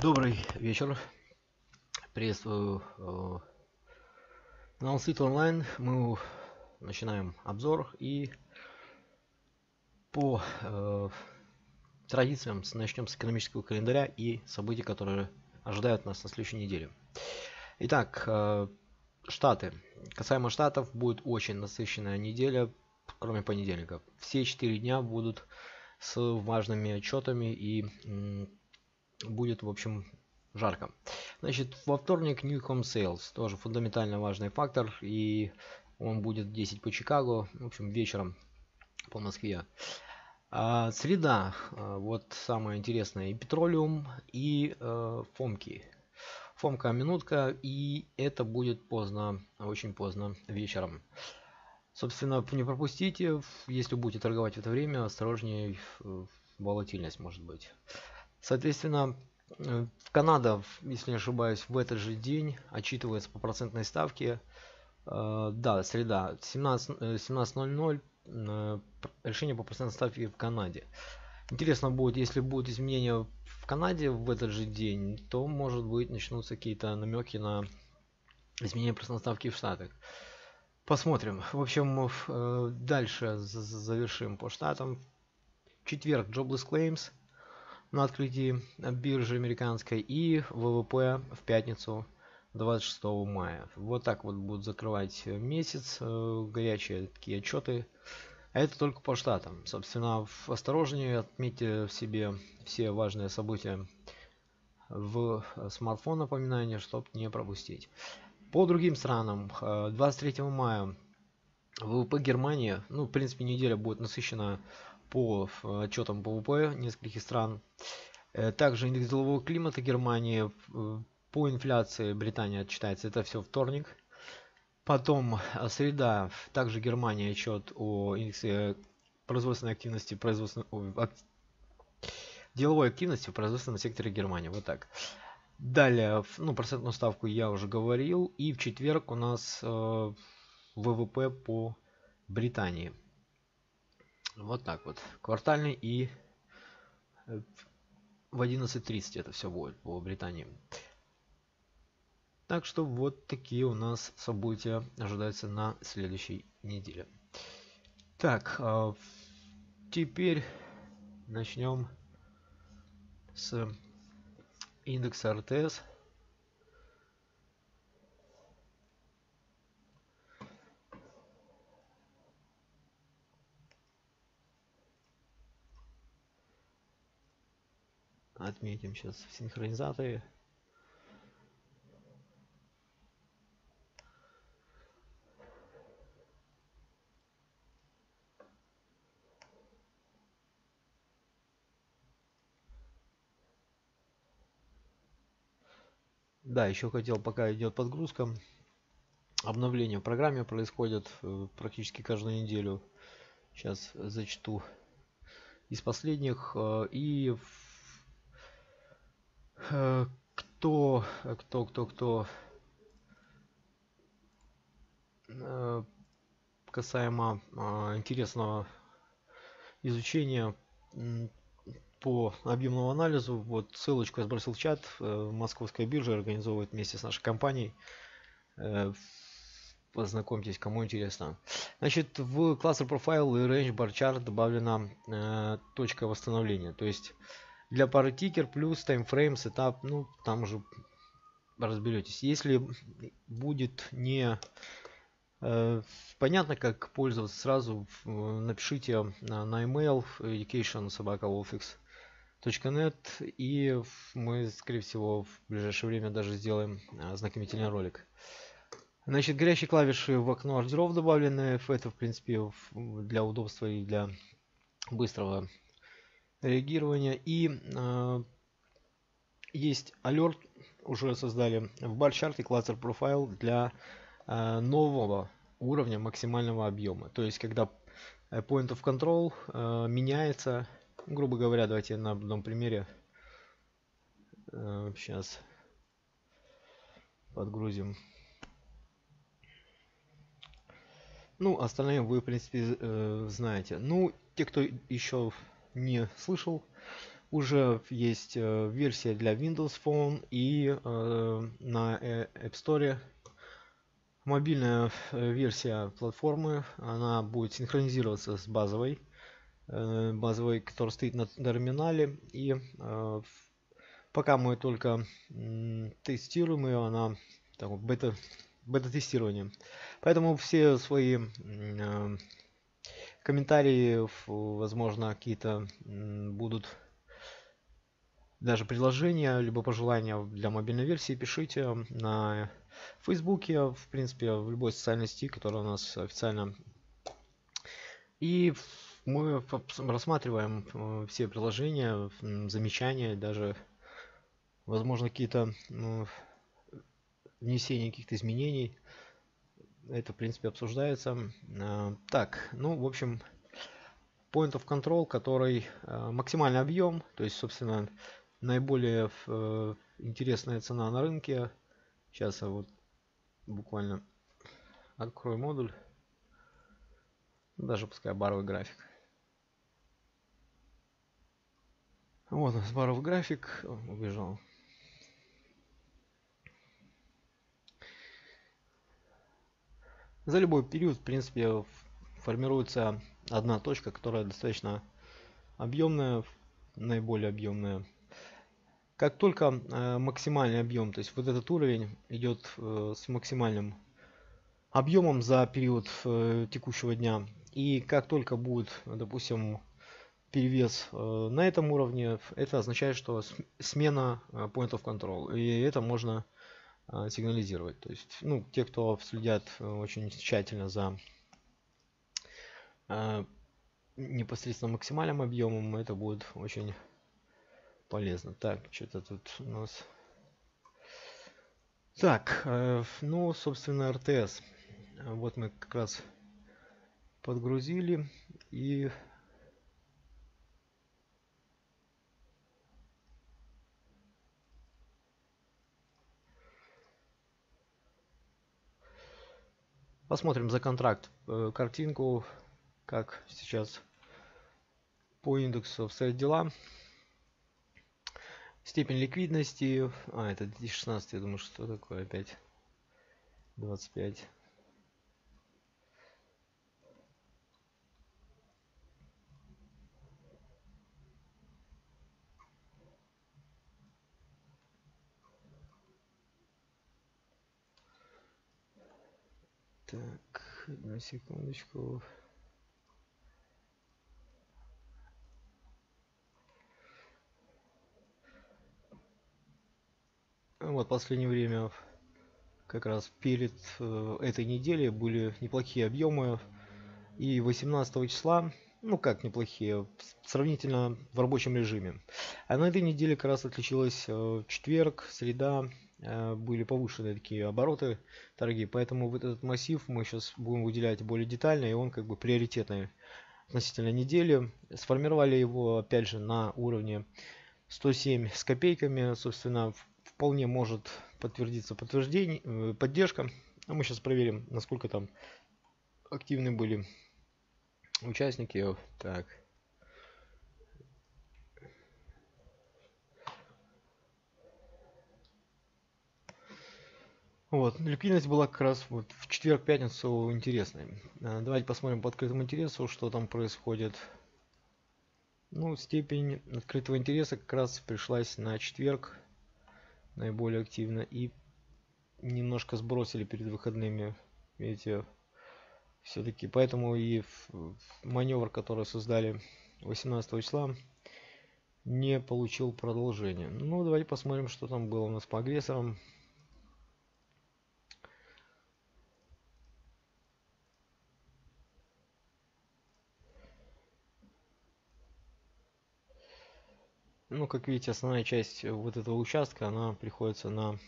Добрый вечер. Приветствую на Allstate Online. Мы начинаем обзор и по э, традициям начнем с экономического календаря и событий, которые ожидают нас на следующей неделе. Итак, э, Штаты. Касаемо Штатов, будет очень насыщенная неделя, кроме понедельника. Все четыре дня будут с важными отчетами и будет, в общем, жарко. Значит, во вторник Newcom Sales, тоже фундаментально важный фактор, и он будет 10 по Чикаго, в общем, вечером по Москве. А, среда, а, вот самое интересное, и Петролиум, и э, Фомки. Фомка минутка, и это будет поздно, очень поздно вечером. Собственно, не пропустите, если будете торговать в это время, осторожнее, э, волатильность может быть. Соответственно, э, Канада, если не ошибаюсь, в этот же день отчитывается по процентной ставке. Э, да, среда, 17.00, 17 э, решение по процентной ставке в Канаде. Интересно будет, если будут изменения в Канаде в этот же день, то может быть начнутся какие-то намеки на изменение процентной ставки в Штатах. Посмотрим. В общем, дальше завершим по штатам. Четверг Jobless Claims на открытии биржи американской и ВВП в пятницу 26 мая. Вот так вот будут закрывать месяц э, горячие такие отчеты. А это только по штатам. Собственно, осторожнее отметьте в себе все важные события в смартфон напоминания, чтобы не пропустить. По другим странам, 23 э, мая ВВП Германии, ну, в принципе, неделя будет насыщена по отчетам ВВП нескольких стран. Э, также индекс делового климата Германии э, по инфляции Британия отчитается. Это все вторник. Потом э, среда, также Германия отчет о индексе производственной активности, производственной, ак, деловой активности в производственном секторе Германии. Вот так. Далее, ну, процентную ставку я уже говорил. И в четверг у нас э, ВВП по Британии. Вот так вот. Квартальный и э, в 11.30 это все будет по Британии. Так что вот такие у нас события ожидаются на следующей неделе. Так, а, теперь начнем с индекса РТС. Отметим сейчас в синхронизаторе. Да, еще хотел, пока идет подгрузка, обновление в программе происходит э, практически каждую неделю. Сейчас зачту из последних. Э, и Э, кто, кто, кто, кто? Э, касаемо а, интересного изучения по объемному анализу, вот ссылочку я сбросил в чат, э, московская биржа организовывает вместе с нашей компанией, познакомьтесь, кому интересно. Значит, в cluster profile и range bar chart добавлена точка восстановления, то есть для пары тикер плюс таймфрейм сетап ну там уже разберетесь. Если будет не э, понятно как пользоваться сразу э, напишите на, на email education собака .net и мы скорее всего в ближайшее время даже сделаем э, ознакомительный ролик. Значит горячие клавиши в окно ордеров добавлены. Это в принципе для удобства и для быстрого реагирования. И э, есть alert уже создали в барчарте кластер профайл для э, нового уровня максимального объема. То есть когда э, point of control э, меняется грубо говоря давайте на одном примере э, сейчас подгрузим. Ну остальные вы в принципе э, знаете. Ну те кто еще не слышал уже есть э, версия для Windows Phone и э, на App Store мобильная версия платформы. Она будет синхронизироваться с базовой, базовой, которая стоит на терминале. И пока мы только тестируем ее, она так, бета, бета-тестирование. Поэтому все свои комментарии, возможно, какие-то будут даже предложения, либо пожелания для мобильной версии, пишите на Фейсбуке, в принципе, в любой социальной сети, которая у нас официально. И мы рассматриваем э, все приложения, замечания, даже, возможно, какие-то внесения каких-то изменений. Это, в принципе, обсуждается. Э, так, ну, в общем, point of control, который э, максимальный объем, то есть, собственно, наиболее э, интересная цена на рынке. Сейчас я вот буквально открою модуль. Даже пускай баровый график. Вот у нас баровый график. Убежал. За любой период, в принципе, формируется одна точка, которая достаточно объемная, наиболее объемная. Как только э, максимальный объем, то есть вот этот уровень идет э, с максимальным объемом за период э, текущего дня, и как только будет, допустим, перевес на этом уровне, это означает, что смена point of control, и это можно сигнализировать. То есть, ну, те, кто следят э, очень тщательно за а, непосредственно максимальным объемом, это будет очень полезно. Так, что-то тут у нас... Так, э, ну, собственно, РТС. Вот мы как раз подгрузили и Посмотрим за контракт э, картинку, как сейчас по индексу обстоят дела. Степень ликвидности. А, это 2016, я думаю, что такое опять. 25. Так, одну секундочку. Вот последнее время, как раз перед э, этой неделей, были неплохие объемы. И 18 числа, ну как неплохие, сравнительно в рабочем режиме. А на этой неделе как раз отличилась э, четверг, среда, были повышенные такие обороты торги, поэтому вот этот массив мы сейчас будем выделять более детально, и он как бы приоритетный относительно недели. Сформировали его опять же на уровне 107 с копейками, собственно, вполне может подтвердиться подтверждение, э, поддержка. А мы сейчас проверим, насколько там активны были участники. Так. Вот, ликвидность была как раз вот в четверг-пятницу интересной. А, давайте посмотрим по открытому интересу, что там происходит. Ну, степень открытого интереса как раз пришлась на четверг наиболее активно и немножко сбросили перед выходными, видите, все-таки, поэтому и маневр, который создали 18 числа, не получил продолжения. Ну, давайте посмотрим, что там было у нас по агрессорам. Ну, как видите, основная часть вот этого участка, она приходится на...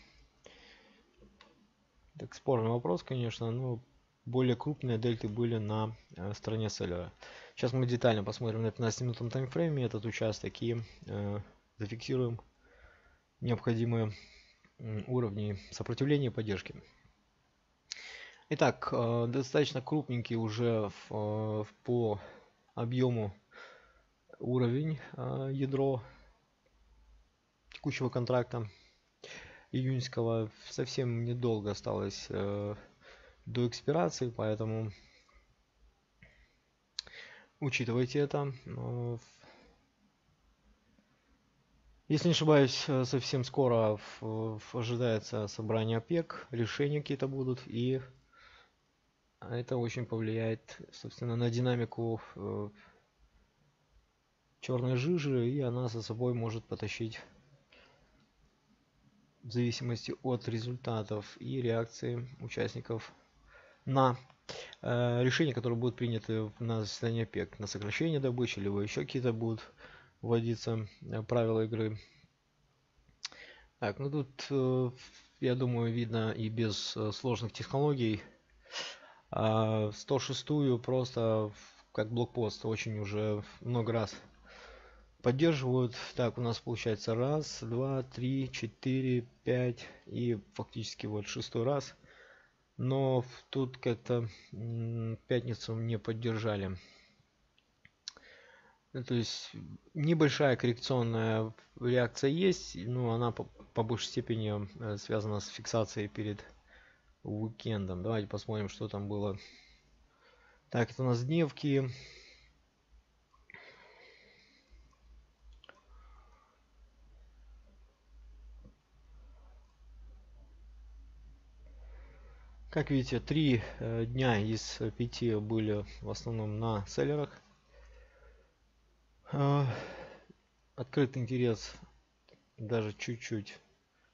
Так, спорный вопрос, конечно, но более крупные дельты были на э, стороне селлера. Сейчас мы детально посмотрим на 15-минутном таймфрейме этот участок и э, зафиксируем необходимые э, уровни сопротивления и поддержки. Итак, э, достаточно крупненький уже в, э, по объему уровень э, ядро текущего контракта июньского совсем недолго осталось э, до экспирации, поэтому учитывайте это. Если не ошибаюсь, э, совсем скоро ожидается собрание ОПЕК, решения какие-то будут, и это очень повлияет, собственно, на динамику э, черной жижи, и она за собой может потащить в зависимости от результатов и реакции участников на э, решения, которые будут приняты на заседании ОПЕК, на сокращение добычи, либо еще какие-то будут вводиться э, правила игры. Так, ну тут, э, я думаю, видно и без э, сложных технологий. 106-ю а, просто как блокпост очень уже много раз поддерживают. Так, у нас получается раз, два, три, четыре, пять и фактически вот шестой раз. Но тут как-то пятницу не поддержали. Ну, то есть небольшая коррекционная реакция есть, но она по, по большей степени э, связана с фиксацией перед уикендом. Давайте посмотрим, что там было. Так, это у нас дневки. Как видите, три э, дня из пяти были в основном на селлерах. А, открытый интерес даже чуть-чуть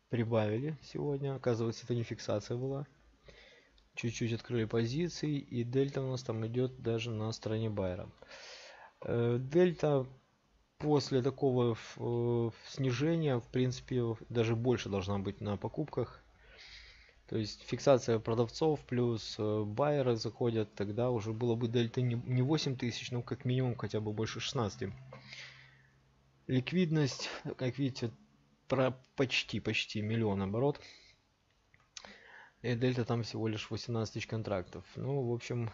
прибавили сегодня. Оказывается, это не фиксация была. Чуть-чуть открыли позиции. И дельта у нас там идет даже на стороне байера. Э, дельта после такого э, снижения, в принципе, даже больше должна быть на покупках. То есть фиксация продавцов плюс э, байеры заходят, тогда уже было бы дельта не, не 8 тысяч, но как минимум хотя бы больше 16. Ликвидность, как видите, про почти почти миллион оборот. И дельта там всего лишь 18 тысяч контрактов. Ну, в общем,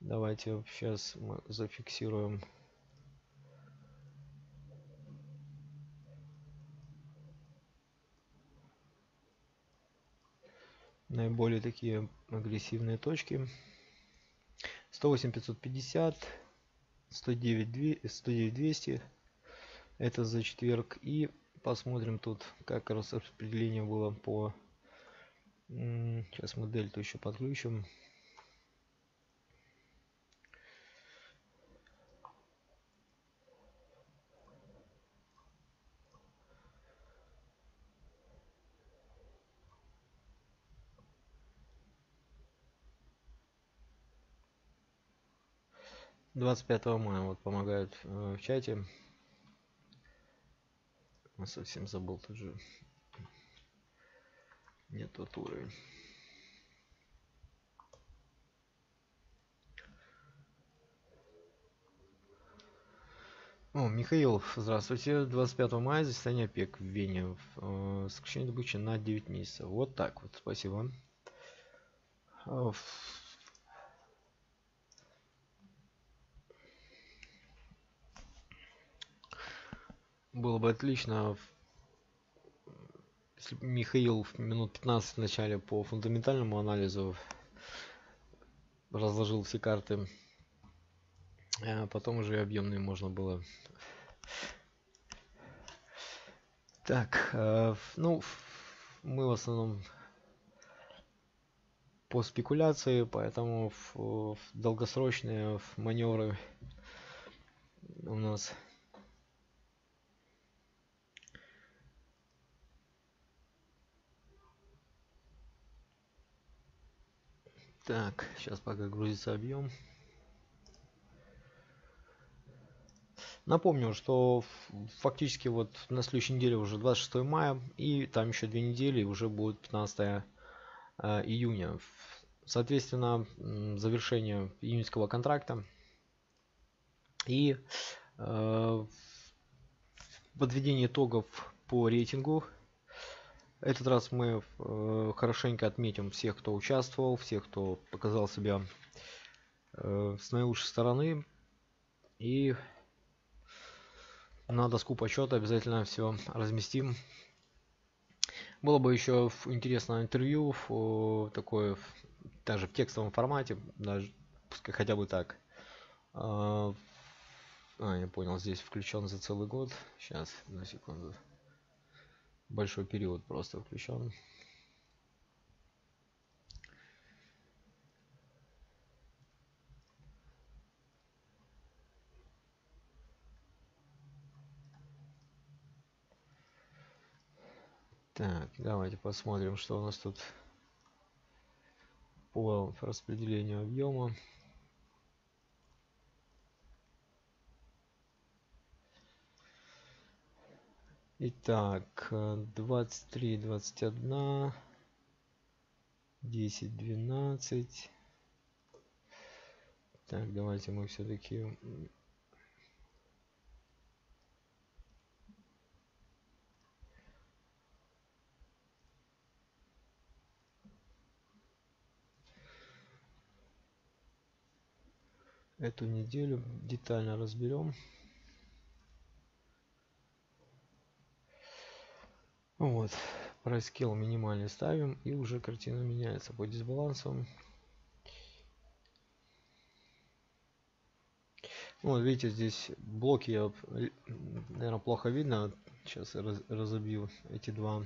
давайте сейчас мы зафиксируем наиболее такие агрессивные точки. 108 550 109 109 200 это за четверг. И посмотрим тут как распределение было по сейчас мы дельту еще подключим 25 мая вот помогают э, в чате. Я совсем забыл тут же. Нет тот уровень. О, Михаил, здравствуйте. 25 мая заседание ОПЕК в Вене. Э, сокращение добычи на 9 месяцев. Вот так вот. Спасибо. Было бы отлично если Михаил в минут 15 в начале по фундаментальному анализу разложил все карты а потом уже объемные можно было. Так э, ну мы в основном по спекуляции поэтому в, в долгосрочные маневры у нас Так, сейчас пока грузится объем. Напомню, что фактически вот на следующей неделе уже 26 мая и там еще две недели и уже будет 15 э, июня. Соответственно, завершение июньского контракта и э, подведение итогов по рейтингу этот раз мы э, хорошенько отметим всех, кто участвовал, всех, кто показал себя э, с наилучшей стороны. И на доску почета обязательно все разместим. Было бы еще интересное интервью, такое даже в текстовом формате, даже пускай хотя бы так. А, а, я понял, здесь включен за целый год. Сейчас, на секунду. Большой период просто включен. Так, давайте посмотрим, что у нас тут по распределению объема. Итак, 23, 21, 10, 12. Так, давайте мы все-таки эту неделю детально разберем. Вот, прайскел минимальный ставим и уже картина меняется по дисбалансам. Вот видите, здесь блоки, я, наверное, плохо видно. Сейчас раз, разобью эти два.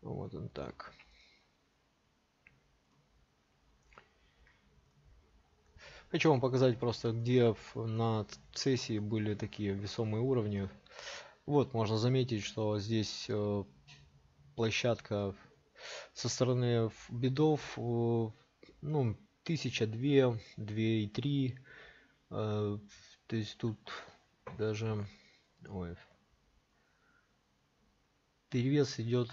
Вот он так. Хочу вам показать просто, где на сессии были такие весомые уровни. Вот, можно заметить, что здесь э, площадка со стороны бедов, э, ну, тысяча две, две и три. Э, то есть тут даже, ой, перевес идет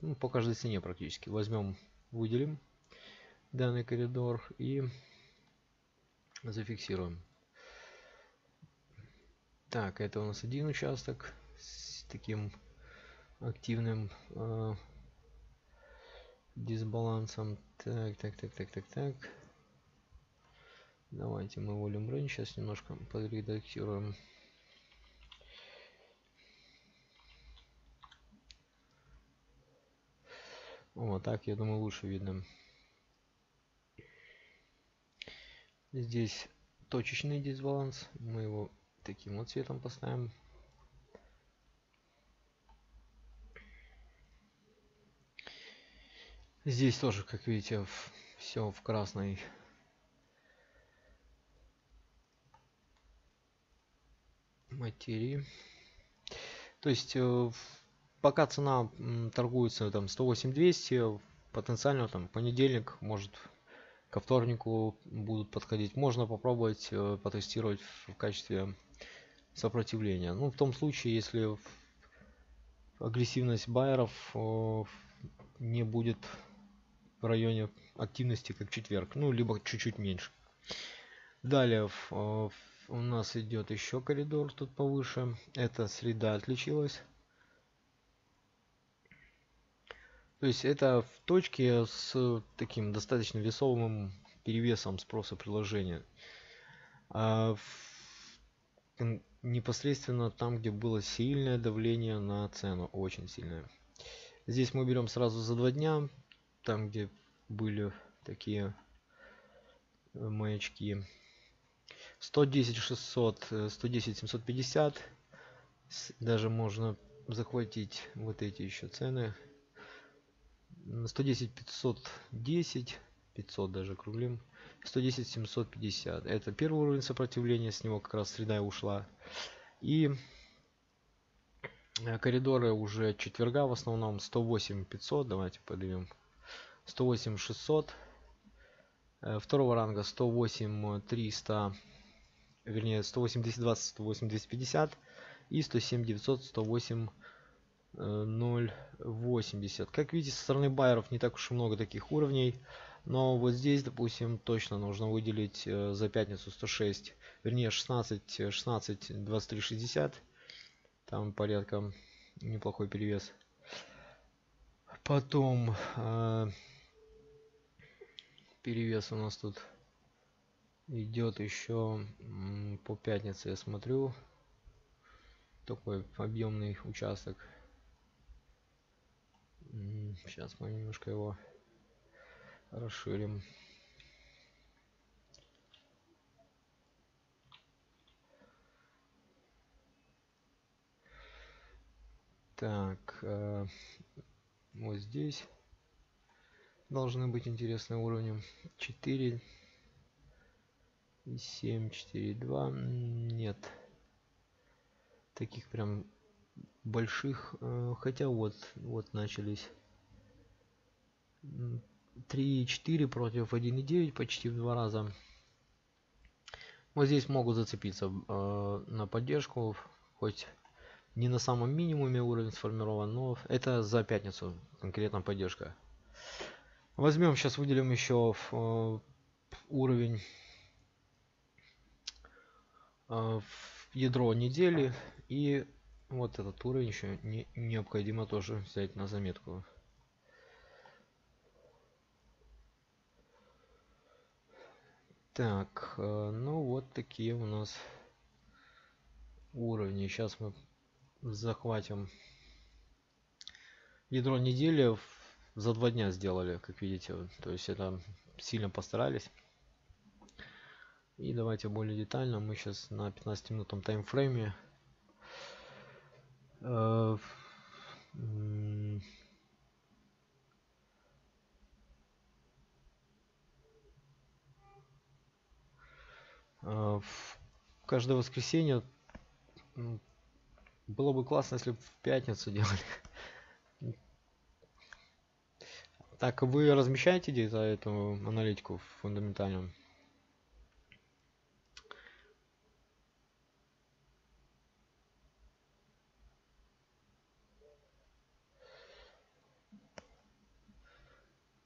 ну, по каждой цене практически. Возьмем, выделим данный коридор и зафиксируем. Так, это у нас один участок с таким активным э, дисбалансом. Так, так, так, так, так, так. Давайте мы волим range сейчас немножко подредактируем. Вот так, я думаю, лучше видно. Здесь точечный дисбаланс. Мы его таким вот цветом поставим. Здесь тоже, как видите, все в красной материи. То есть, э, пока цена торгуется там 108-200, потенциально там понедельник может ко вторнику будут подходить. Можно попробовать э, потестировать в качестве сопротивления. Ну, в том случае, если агрессивность байеров не будет в районе активности как четверг, ну, либо чуть-чуть меньше. Далее у нас идет еще коридор тут повыше. Это среда отличилась. То есть это в точке с таким достаточно весомым перевесом спроса приложения. А непосредственно там, где было сильное давление на цену, очень сильное. Здесь мы берем сразу за два дня, там, где были такие э, маячки. 110 600, 110 750. Даже можно захватить вот эти еще цены 110 510 500 даже округлим 110 750 это первый уровень сопротивления с него как раз среда ушла и э, коридоры уже четверга в основном 108 500 давайте поднимем 108 600 э, второго ранга 108 300 вернее 108 220 108 250 и 107 900 108 0.80. Как видите, со стороны байеров не так уж и много таких уровней. Но вот здесь, допустим, точно нужно выделить э, за пятницу 106, вернее 16, 16, 23, 60. Там порядка неплохой перевес. Потом э, перевес у нас тут идет еще по пятнице, я смотрю. такой объемный участок. Сейчас мы немножко его расширим. Так, э, вот здесь должны быть интересные уровни. 4 и 7, 4, 2. Нет. Таких прям больших. Э, хотя вот, вот начались. 3,4 против 1,9 почти в два раза. Вот здесь могут зацепиться э, на поддержку, хоть не на самом минимуме уровень сформирован, но это за пятницу конкретно поддержка. Возьмем, сейчас выделим еще э, уровень э, ядро недели и вот этот уровень еще не, необходимо тоже взять на заметку. Так, э, ну вот такие у нас уровни. Сейчас мы захватим ядро недели. За два дня сделали как видите. То есть это сильно постарались. И давайте более детально. Мы сейчас на 15 минутном таймфрейме каждое воскресенье было бы классно, если бы в пятницу делали. Так, вы размещаете где-то эту аналитику в фундаментальном?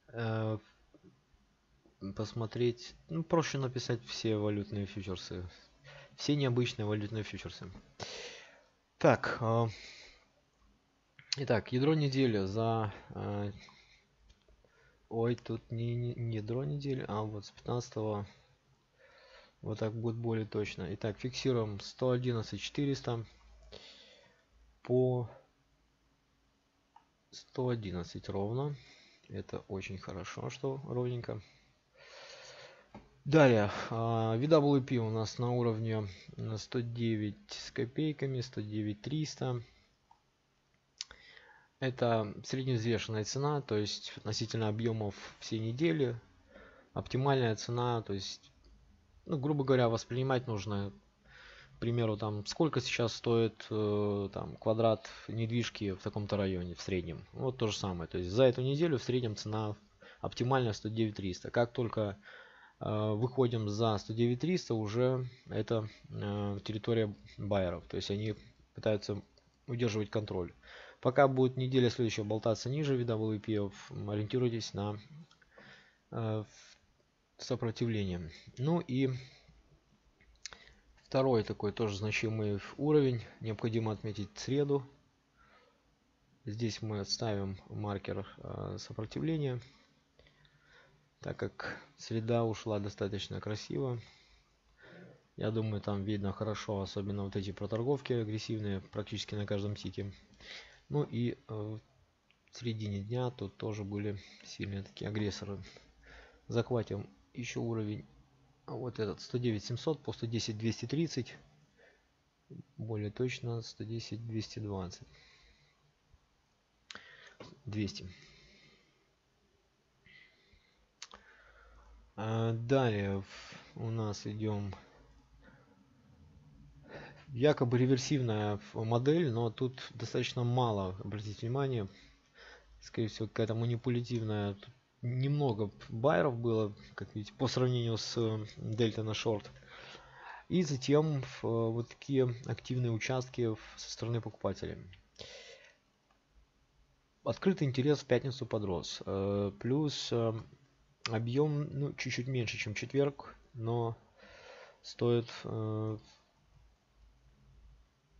Э, посмотреть, ну проще написать все валютные фьючерсы, все необычные валютные фьючерсы. Так, э, итак, ядро недели за... Э, ой, тут не, не, не ядро недели, а вот с 15 вот так будет более точно. Итак, фиксируем 111 400 по 111 ровно. Это очень хорошо, что ровненько. Далее, VWP а, у нас на уровне 109 с копейками, 109 300. Это средневзвешенная цена, то есть относительно объемов всей недели. Оптимальная цена, то есть, ну, грубо говоря, воспринимать нужно, к примеру, там, сколько сейчас стоит э, там, квадрат недвижки в таком-то районе в среднем. Вот то же самое. То есть за эту неделю в среднем цена оптимальная 109 300. Как только Э, выходим за 109 300 уже это э, территория байеров. То есть они пытаются удерживать контроль. Пока будет неделя следующая болтаться ниже вида WP ориентируйтесь на э, сопротивление. Ну и второй такой тоже значимый уровень. Необходимо отметить среду. Здесь мы отставим маркер сопротивления так как среда ушла достаточно красиво я думаю там видно хорошо особенно вот эти проторговки агрессивные практически на каждом тике. Ну и э, в середине дня тут тоже были сильные такие агрессоры. Захватим еще уровень вот этот 109 700 по 110 230 более точно 110 220 200 далее у нас идем якобы реверсивная модель, но тут достаточно мало, обратите внимание, скорее всего какая-то манипулятивная. Тут немного байеров было, как видите, по сравнению с дельта на шорт. И затем вот такие активные участки со стороны покупателей. Открытый интерес в пятницу подрос. Э, плюс э, объем ну чуть-чуть меньше чем четверг но стоит э,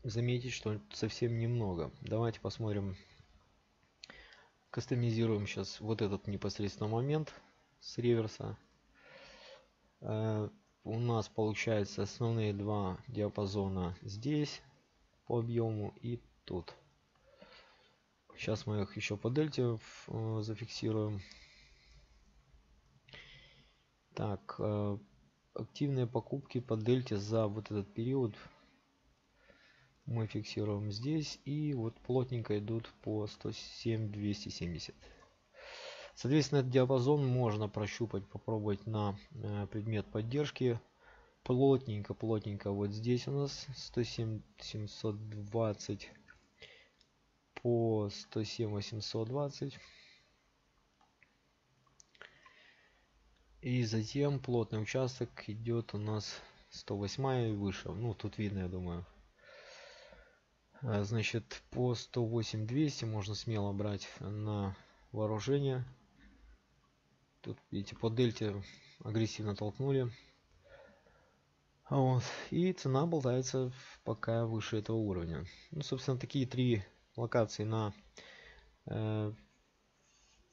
заметить что совсем немного давайте посмотрим кастомизируем сейчас вот этот непосредственно момент с реверса э, у нас получается основные два диапазона здесь по объему и тут. Сейчас мы их еще по дельте э, зафиксируем. Так, э, активные покупки по дельте за вот этот период мы фиксируем здесь и вот плотненько идут по 107 270 соответственно этот диапазон можно прощупать попробовать на э, предмет поддержки. Плотненько плотненько вот здесь у нас 107 720 по 107 820 и затем плотный участок идет у нас 108 и выше. Ну тут видно я думаю. А, значит по 108 200 можно смело брать на вооружение. Тут видите по дельте агрессивно толкнули. Вот. И цена болтается пока выше этого уровня. Ну собственно такие три локации на э,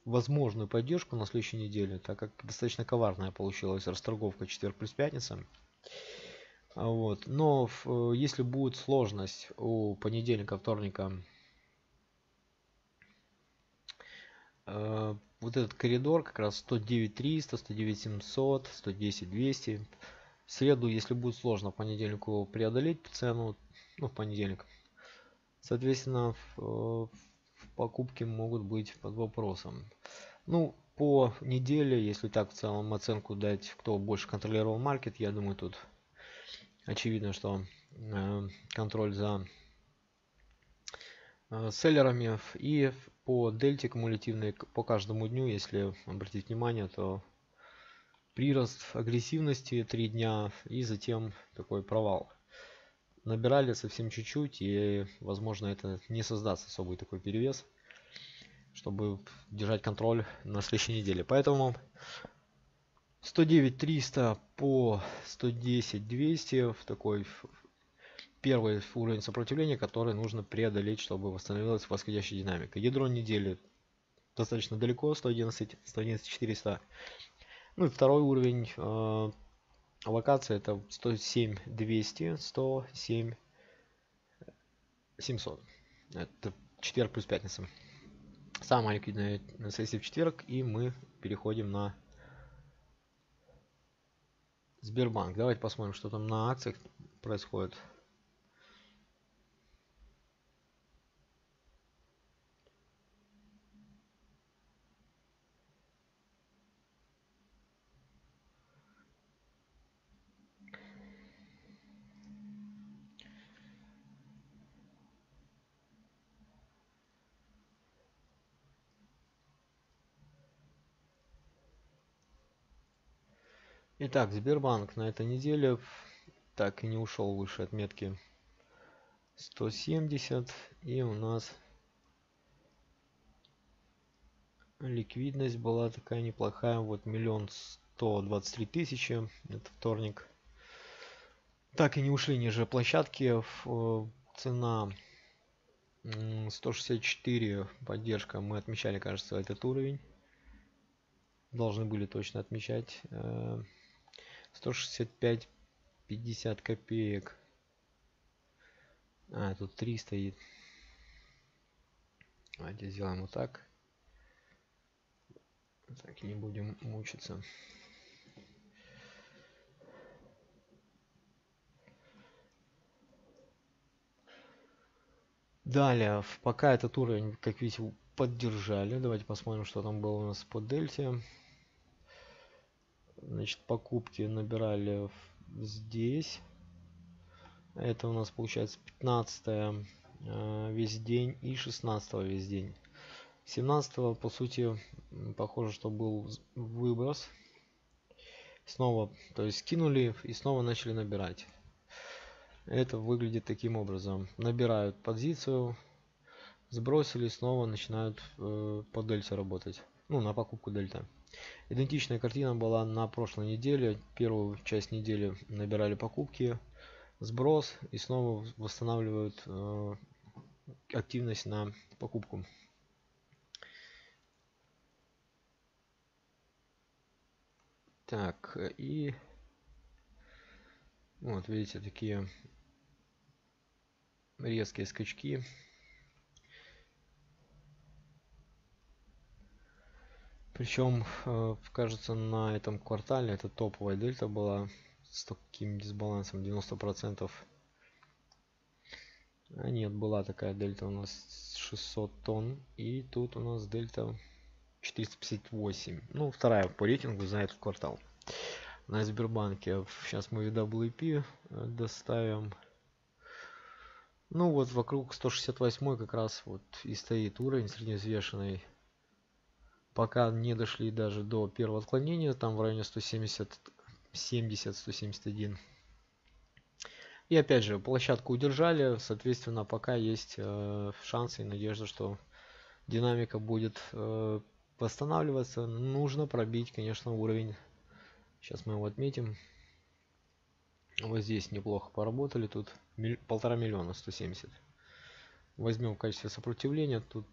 возможную поддержку на следующей неделе, так как достаточно коварная получилась расторговка четверг плюс пятница. А вот. Но э, если будет сложность у понедельника, вторника, э, вот этот коридор как раз 109 300, 109 700, 110 200. В среду, если будет сложно понедельнику преодолеть цену, ну в понедельник, соответственно в, покупки могут быть под вопросом. Ну, по неделе, если так в целом оценку дать, кто больше контролировал маркет, я думаю, тут очевидно, что э, контроль за э, селлерами и по дельте кумулятивной по каждому дню, если обратить внимание, то прирост агрессивности 3 дня и затем такой провал набирали совсем чуть-чуть и возможно это не создаст особый такой перевес чтобы держать контроль на следующей неделе. Поэтому 109 300 по 110 200 в такой первый уровень сопротивления который нужно преодолеть чтобы восстановилась восходящая динамика. Ядро недели достаточно далеко 111 111 400 ну и второй уровень э, локация это 107 200 107 700 это четверг плюс пятница. Самая ликвидная сессия в четверг и мы переходим на Сбербанк. Давайте посмотрим что там на акциях происходит Итак, Сбербанк на этой неделе так и не ушел выше отметки 170 и у нас ликвидность была такая неплохая вот миллион сто двадцать три тысячи это вторник. Так и не ушли ниже площадки э, цена 164 поддержка мы отмечали кажется этот уровень. Должны были точно отмечать э, 165 50 копеек. А тут 3 стоит давайте сделаем вот так. Так не будем мучиться. Далее пока этот уровень как видите поддержали. Давайте посмотрим что там было у нас по дельте значит покупки набирали здесь. Это у нас получается 15 э, весь день и 16 весь день. 17 по сути похоже что был выброс. Снова то есть скинули и снова начали набирать. Это выглядит таким образом. Набирают позицию сбросили снова начинают э, по дельте работать. Ну на покупку дельта Идентичная картина была на прошлой неделе. Первую часть недели набирали покупки, сброс и снова восстанавливают э, активность на покупку. Так, и вот видите такие резкие скачки. Причем, э, кажется, на этом квартале это топовая дельта была с таким дисбалансом 90%. А нет, была такая дельта у нас 600 тонн. И тут у нас дельта 458. Ну, вторая по рейтингу за этот квартал. На Сбербанке. Сейчас мы WP э, доставим. Ну вот вокруг 168 как раз вот и стоит уровень средневзвешенный пока не дошли даже до первого отклонения, там в районе 170, 70, 171. И опять же, площадку удержали, соответственно, пока есть э, шансы и надежда, что динамика будет э, восстанавливаться. Нужно пробить, конечно, уровень. Сейчас мы его отметим. Вот здесь неплохо поработали, тут полтора миллиона 170. Возьмем в качестве сопротивления, тут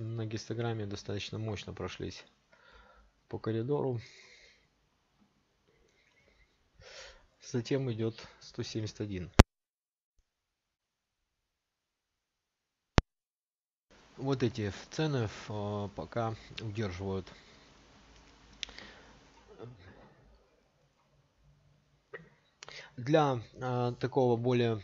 на гистограмме достаточно мощно прошлись по коридору. Затем идет 171. Вот эти цены э, пока удерживают для э, такого более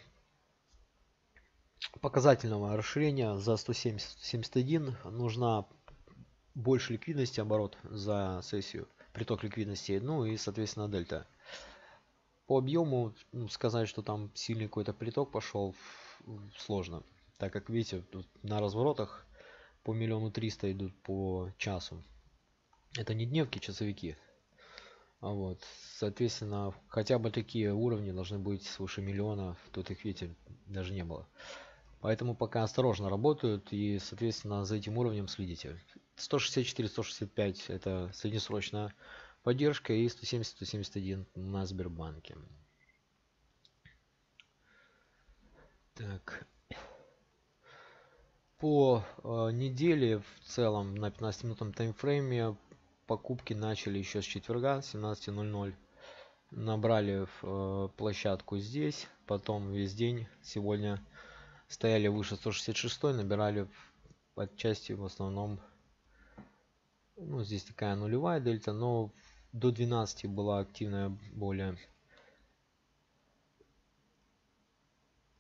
показательного расширения за 171 нужна больше ликвидности оборот за сессию приток ликвидности ну и соответственно дельта. По объему ну, сказать что там сильный какой-то приток пошел сложно так как видите тут на разворотах по миллиону триста идут по часу. Это не дневки часовики а вот соответственно хотя бы такие уровни должны быть свыше миллиона тут их видите даже не было Поэтому пока осторожно работают и, соответственно, за этим уровнем следите. 164-165 это среднесрочная поддержка и 170-171 на Сбербанке. Так. По э, неделе в целом на 15 минутном таймфрейме покупки начали еще с четверга 17.00 набрали э, площадку здесь потом весь день сегодня стояли выше 166 набирали отчасти в основном ну здесь такая нулевая дельта но до 12 была активная более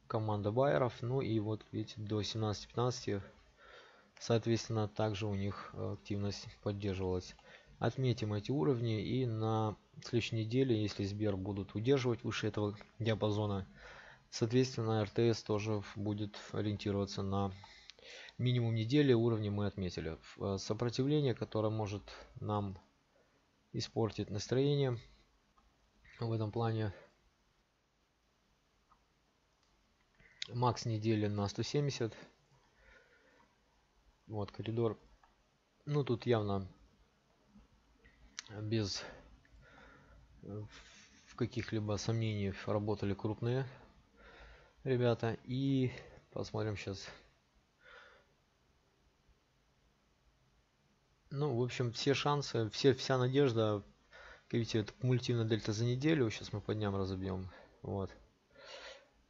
команда байеров. Ну и вот видите до 17 15 соответственно также у них активность поддерживалась. Отметим эти уровни и на следующей неделе если сбер будут удерживать выше этого диапазона Соответственно, РТС тоже будет ориентироваться на минимум недели уровни мы отметили. Э, сопротивление, которое может нам испортить настроение в этом плане. Макс недели на 170. Вот коридор. Ну тут явно без э, каких-либо сомнений работали крупные ребята. И посмотрим сейчас. Ну, в общем, все шансы, все, вся надежда. Видите, это кумулятивная дельта за неделю. Сейчас мы по дням разобьем. Вот.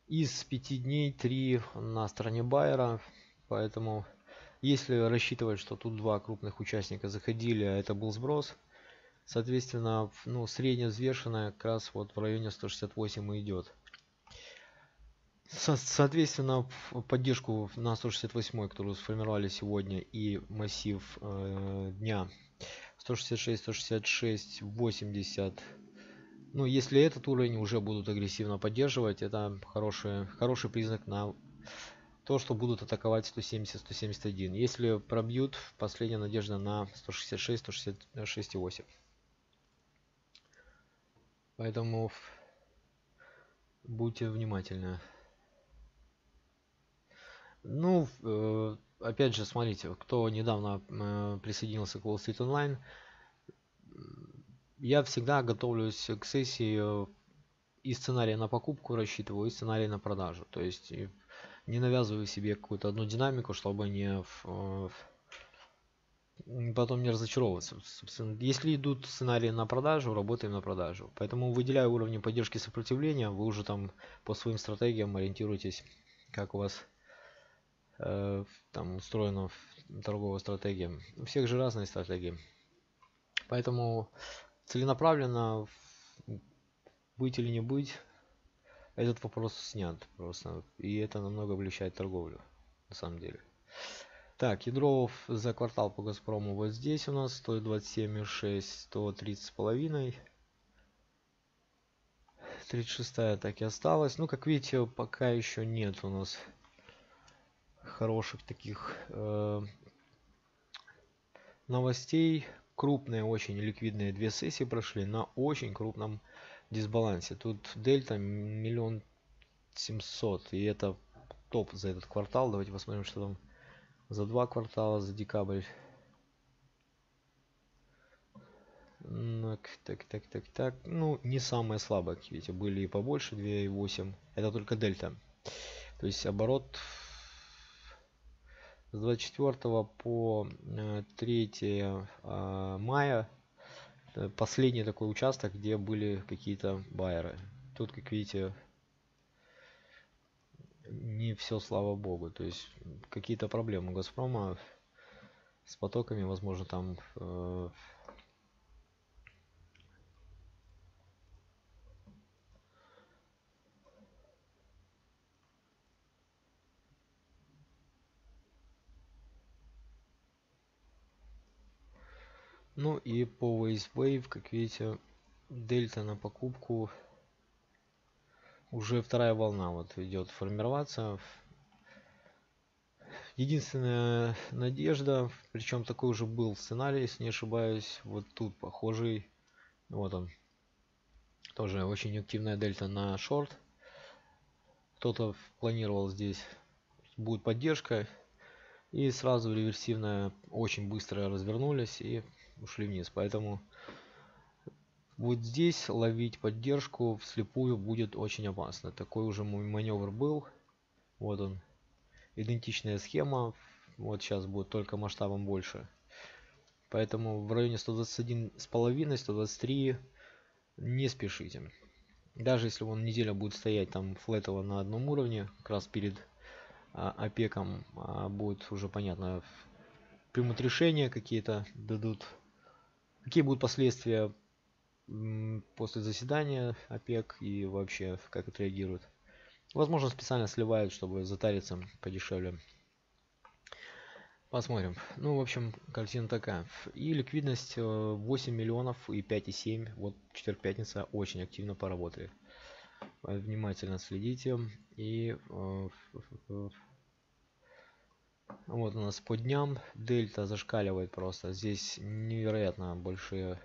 Из пяти дней три на стороне Байера. Поэтому, если рассчитывать, что тут два крупных участника заходили, а это был сброс, соответственно, ну, средняя взвешенная как раз вот в районе 168 идет. Со соответственно, поддержку на 168, которую сформировали сегодня, и массив э, дня 166, 166, 80. Ну, если этот уровень уже будут агрессивно поддерживать, это хороший, хороший признак на то, что будут атаковать 170, 171. Если пробьют, последняя надежда на 166, 166,8. Поэтому будьте внимательны. Ну, э, опять же, смотрите, кто недавно э, присоединился к Wall Street Online, я всегда готовлюсь к сессии э, и сценария на покупку рассчитываю, и сценарий на продажу. То есть не навязываю себе какую-то одну динамику, чтобы не в, потом не разочаровываться. Собственно, если идут сценарии на продажу, работаем на продажу. Поэтому выделяю уровни поддержки сопротивления, вы уже там по своим стратегиям ориентируйтесь как у вас там устроена торговая стратегия. У всех же разные стратегии. Поэтому целенаправленно быть или не быть, этот вопрос снят просто. И это намного облегчает торговлю, на самом деле. Так, ядров за квартал по Газпрому вот здесь у нас стоит 27,6, 130 с половиной. 36 так и осталось. Ну, как видите, пока еще нет у нас хороших таких э, новостей. Крупные, очень ликвидные две сессии прошли на очень крупном дисбалансе. Тут дельта миллион семьсот, и это топ за этот квартал. Давайте посмотрим, что там за два квартала, за декабрь. Так, так, так, так, так. Ну, не самые слабые, видите, были и побольше, 2,8. Это только дельта. То есть оборот с 24 по 3 э, а, мая последний такой участок, где были какие-то байеры. Тут, как видите, не все, слава богу. То есть какие-то проблемы Газпрома с потоками, возможно, там э, Ну и по Wave, как видите, дельта на покупку уже вторая волна вот идет формироваться. Единственная надежда, причем такой уже был сценарий, если не ошибаюсь, вот тут похожий, вот он, тоже очень активная дельта на шорт. Кто-то планировал здесь, будет поддержка, и сразу реверсивная очень быстро развернулись и ушли вниз. Поэтому вот здесь ловить поддержку вслепую будет очень опасно. Такой уже маневр был. Вот он. Идентичная схема. Вот сейчас будет только масштабом больше. Поэтому в районе 121 с половиной, 123 не спешите. Даже если он неделя будет стоять там флетово на одном уровне, как раз перед а, опеком а, будет уже понятно примут решения какие-то дадут Какие будут последствия после заседания ОПЕК и вообще как отреагируют? Возможно, специально сливают, чтобы затариться подешевле. Посмотрим. Ну, в общем, картина такая. И ликвидность 8 э, миллионов и 5,7. Вот четверг-пятница очень активно поработали. Внимательно следите. И э, вот у нас по дням дельта зашкаливает просто. Здесь невероятно большие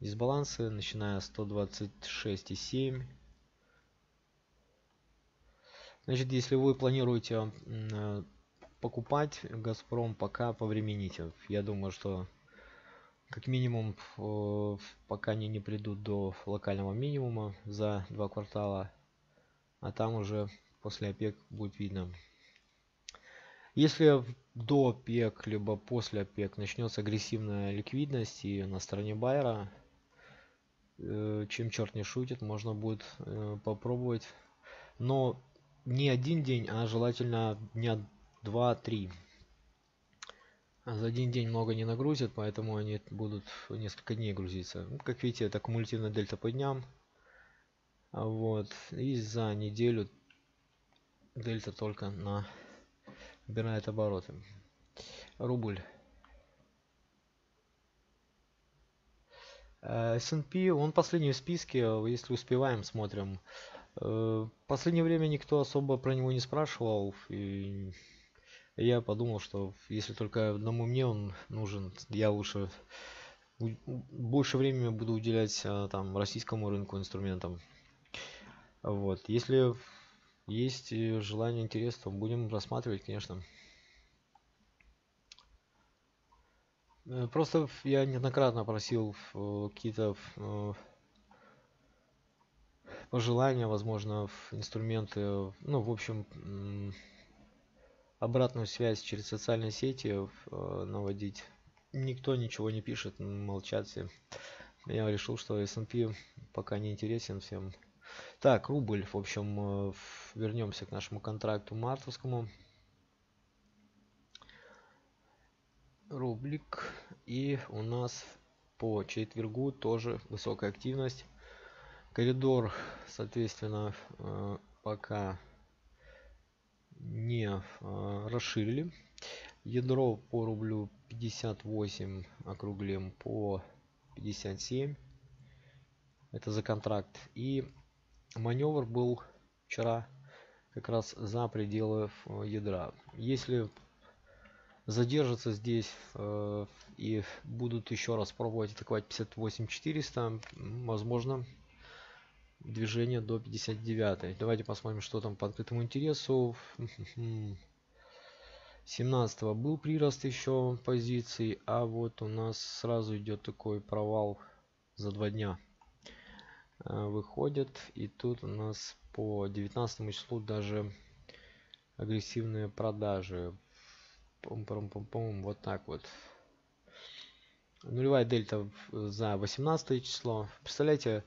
дисбалансы, начиная с 126,7. Значит, если вы планируете э, покупать Газпром, пока повремените. Я думаю, что как минимум э, пока они не придут до локального минимума за два квартала, а там уже после ОПЕК будет видно. Если до ОПЕК, либо после ОПЕК начнется агрессивная ликвидность и на стороне байера, э, чем черт не шутит, можно будет э, попробовать. Но не один день, а желательно дня 2-3. А за один день много не нагрузят, поэтому они будут несколько дней грузиться. Ну, как видите, это кумулятивная дельта по дням. Вот. И за неделю дельта только на набирает обороты. Рубль. Э, S&P, он последний в списке, если успеваем, смотрим. Э, последнее время никто особо про него не спрашивал. И я подумал, что если только одному мне он нужен, я лучше больше времени буду уделять э, там российскому рынку инструментам. Вот. Если есть желание, интерес, то будем рассматривать, конечно. Э, просто я неоднократно просил э, какие-то э, пожелания, возможно, инструменты, ну, в общем, обратную связь через социальные сети наводить. Никто ничего не пишет, молчат все. Я решил, что S&P пока не интересен всем. Так, рубль, в общем, э, вернемся к нашему контракту мартовскому. Рублик. И у нас по четвергу тоже высокая активность. Коридор, соответственно, э, пока не э, расширили. Ядро по рублю 58 округлим по 57. Это за контракт. И маневр был вчера как раз за пределы э, ядра. Если задержатся здесь э, и будут еще раз пробовать атаковать 58 400 возможно движение до 59 давайте посмотрим что там по открытому интересу. 17 был прирост еще позиций а вот у нас сразу идет такой провал за два дня э, выходит и тут у нас по 19 числу даже агрессивные продажи Пум -пум -пум -пум, вот так вот. Нулевая дельта за 18 число. Представляете,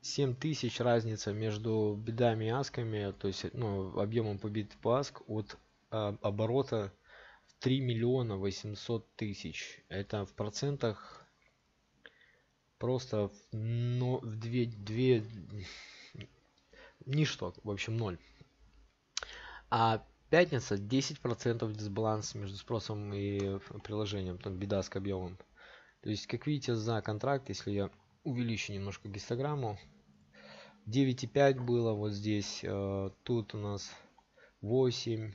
7000 разница между бедами и асками, то есть ну, объемом побит по аск от а, оборота в 3 миллиона 800 тысяч. Это в процентах просто но, в 2, 2 ничто, в общем 0. А Пятница 10% дисбаланс между спросом и приложением, там беда с объемом. То есть, как видите, за контракт, если я увеличу немножко гистограмму, 9,5 было вот здесь, э, тут у нас 8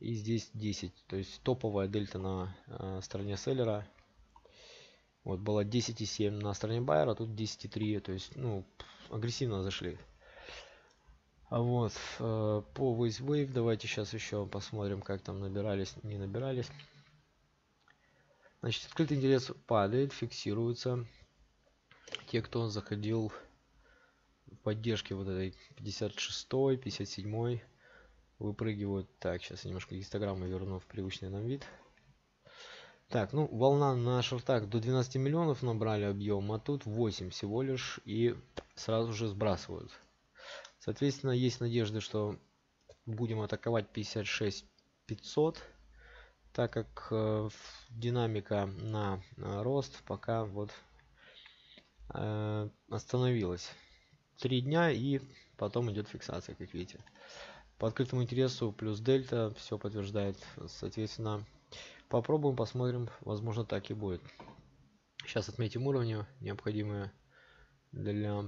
и здесь 10. То есть топовая дельта на э, стороне селлера. Вот было 10,7 на стороне байера, тут 10,3. То есть, ну, агрессивно зашли. А вот э, по Wave давайте сейчас еще посмотрим, как там набирались, не набирались. Значит, открытый интерес падает, фиксируется. Те, кто заходил в поддержке вот этой 56, 57, выпрыгивают. Так, сейчас немножко гистограмму верну в привычный нам вид. Так, ну волна на шортах до 12 миллионов набрали объем, а тут 8 всего лишь и сразу же сбрасывают. Соответственно, есть надежда, что будем атаковать 56 500, так как э, динамика на э, рост пока вот э, остановилась. Три дня и потом идет фиксация, как видите. По открытому интересу плюс дельта все подтверждает. Соответственно, попробуем, посмотрим. Возможно, так и будет. Сейчас отметим уровни, необходимые для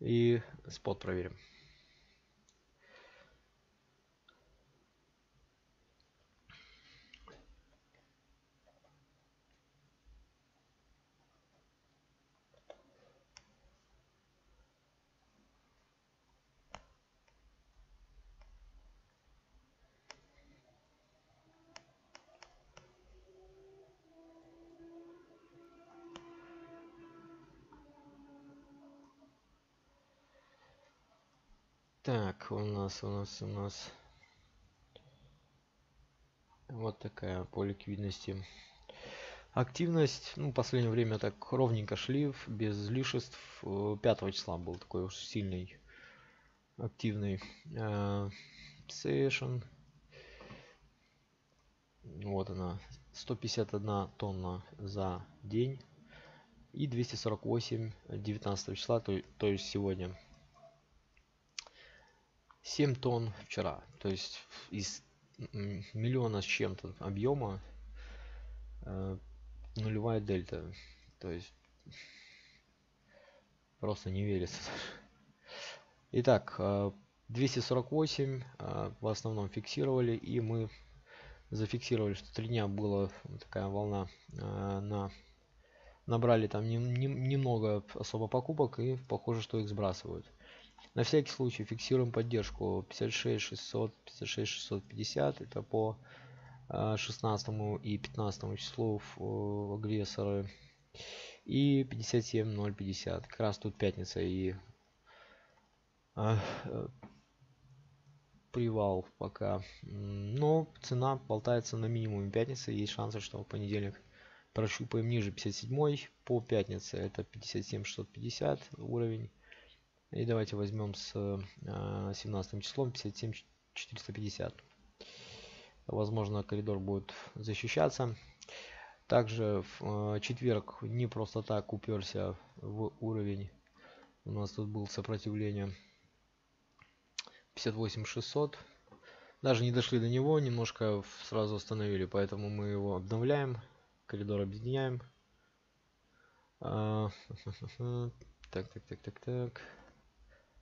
и спот проверим. Так, у нас, у нас, у нас вот такая по ликвидности. Активность, ну, в последнее время так ровненько шли, без излишеств. 5 числа был такой уж сильный, активный э. Вот она, 151 тонна за день и 248 19 числа, то, то есть сегодня 7 тонн вчера. То есть из миллиона с чем-то объема э, нулевая дельта. То есть просто не верится. Итак, 248 э, э, в основном фиксировали и мы зафиксировали, что три дня была такая волна э, на набрали там не, немного особо покупок и похоже, что их сбрасывают. На всякий случай фиксируем поддержку 56 600, 56 650. Это по 16 э, и 15 числу в агрессоры. И 57 050. Как раз тут пятница и э, привал пока. Но цена болтается на минимуме пятницы. Есть шансы, что в понедельник прощупаем ниже 57 по пятнице это 57 650 уровень и давайте возьмем с 17 э, числом 57 450 возможно коридор будет защищаться. Также в э, четверг не просто так уперся в уровень. У нас тут был сопротивление 58 600 даже не дошли до него немножко сразу остановили поэтому мы его обновляем коридор объединяем. А, так так так так так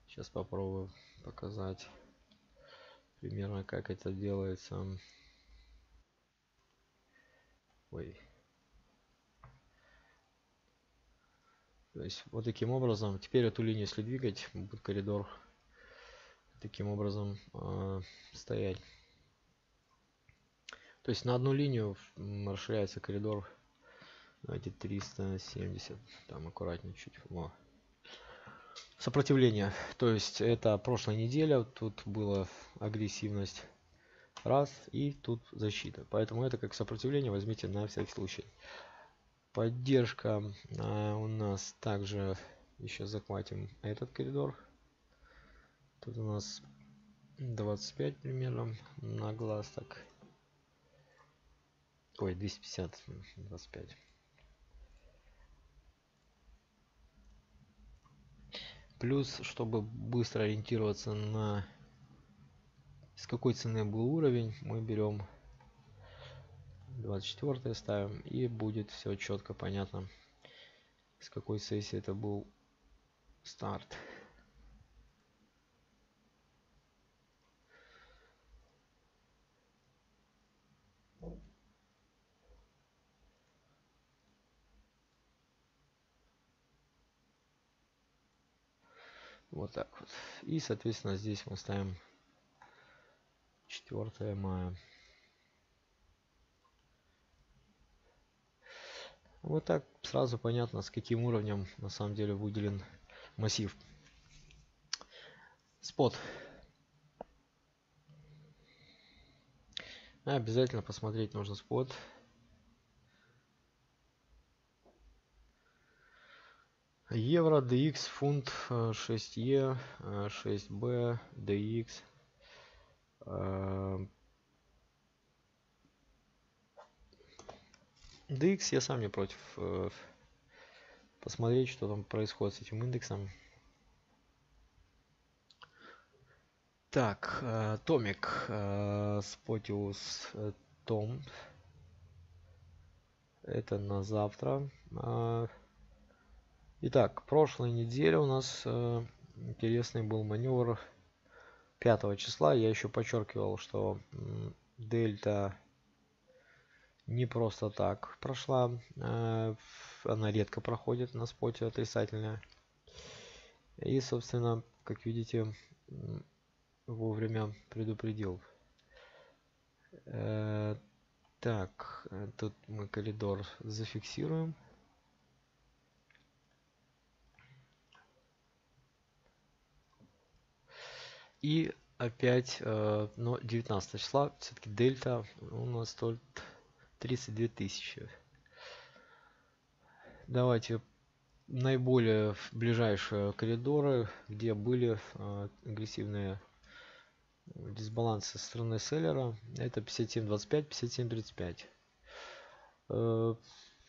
сейчас попробую показать примерно как это делается. Ой. То есть вот таким образом теперь эту линию если двигать будет коридор таким образом э, стоять. То есть на одну линию расширяется коридор давайте 370 там аккуратнее чуть Во. Сопротивление. То есть это прошлая неделя тут была агрессивность. Раз и тут защита. Поэтому это как сопротивление возьмите на всякий случай. Поддержка. А, у нас также еще захватим этот коридор. Тут у нас 25 примерно на глаз так ой 250 25 плюс чтобы быстро ориентироваться на с какой цены был уровень мы берем 24 ставим и будет все четко понятно с какой сессии это был старт вот так вот и соответственно здесь мы ставим 4 мая Вот так сразу понятно, с каким уровнем на самом деле выделен массив. Спот. Обязательно посмотреть нужно спот. Евро, DX, фунт, 6Е, 6Б, DX. DX я сам не против э, посмотреть, что там происходит с этим индексом. Так, э, Томик, э, Спотиус Том. Это на завтра. Итак, прошлой неделе у нас интересный был маневр 5 числа. Я еще подчеркивал, что дельта не просто так прошла. Э, она редко проходит на споте отрицательная. И, собственно, как видите, вовремя предупредил. Э, так, тут мы коридор зафиксируем. И опять, э, но 19 числа, все-таки дельта у нас тут 32 тысячи. Давайте наиболее ближайшие коридоры, где были э, агрессивные дисбалансы со стороны селлера. Это 57.25, 57.35. Э,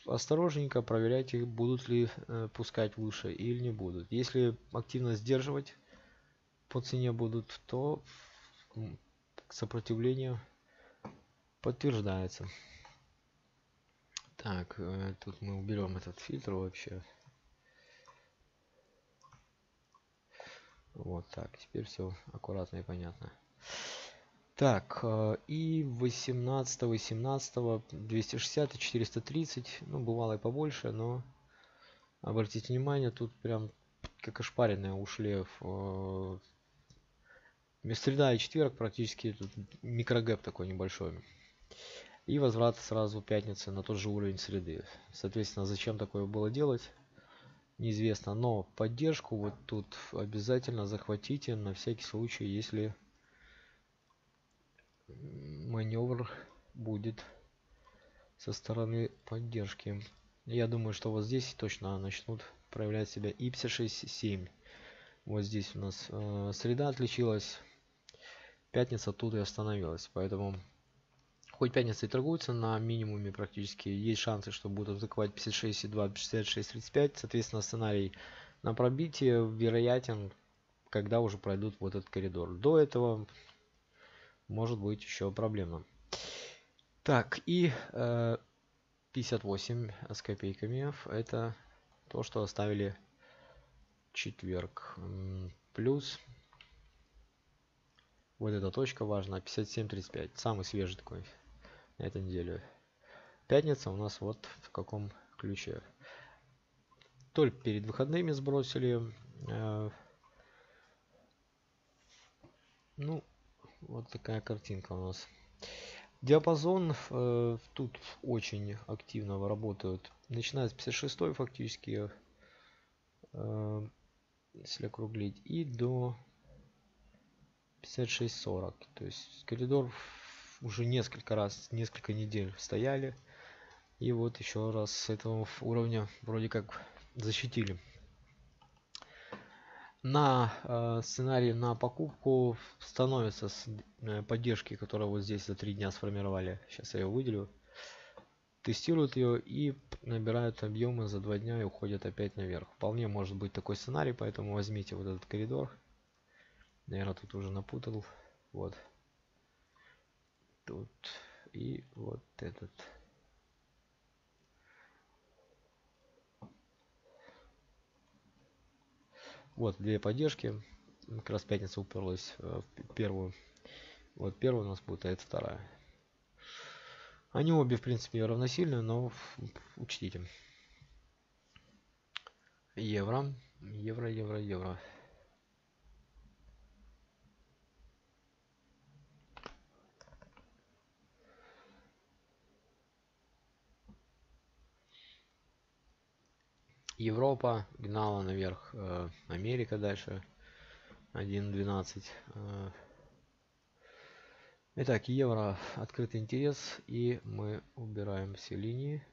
осторожненько проверяйте, будут ли э, пускать выше или не будут. Если активно сдерживать по цене будут, то сопротивление подтверждается. Так, э, тут мы уберем этот фильтр вообще. Вот так, теперь все аккуратно и понятно. Так, э, и 18, 18, 260 и 430, ну, бывало и побольше, но обратите внимание, тут прям как ошпаренные ушли в э, среда и четверг практически тут микрогэп такой небольшой и возврат сразу пятницы на тот же уровень среды. Соответственно, зачем такое было делать, неизвестно. Но поддержку вот тут обязательно захватите на всякий случай, если маневр будет со стороны поддержки. Я думаю, что вот здесь точно начнут проявлять себя и 56.7. Вот здесь у нас э, среда отличилась. Пятница тут и остановилась. Поэтому хоть пятница и торгуется на минимуме практически, есть шансы, что будут атаковать 56.2, 56.35. Соответственно, сценарий на пробитие вероятен, когда уже пройдут вот этот коридор. До этого может быть еще проблемно. Так, и э, 58 с копейками. Это то, что оставили четверг. Плюс вот эта точка важна. 57.35. Самый свежий такой на этой неделе. Пятница у нас вот в каком ключе. Только перед выходными сбросили. Э, ну, вот такая картинка у нас. Диапазон э, тут очень активно работают. Начиная с 56 фактически, э, если округлить, и до 56-40. То есть коридор уже несколько раз, несколько недель стояли. И вот еще раз с этого уровня вроде как защитили на э, сценарий на покупку становится с э, поддержки, которую вот здесь за три дня сформировали. Сейчас я ее выделю. Тестируют ее и набирают объемы за два дня и уходят опять наверх. Вполне может быть такой сценарий, поэтому возьмите вот этот коридор. Наверное, тут уже напутал. Вот. Тут и вот этот. Вот две поддержки. Как раз пятница уперлась э, в первую. Вот первая у нас будет, а это вторая. Они обе, в принципе, равносильны, но учтите. Евро, евро, евро, евро. Европа гнала наверх, э, Америка дальше 1.12. Э. Итак, евро открытый интерес и мы убираем все линии.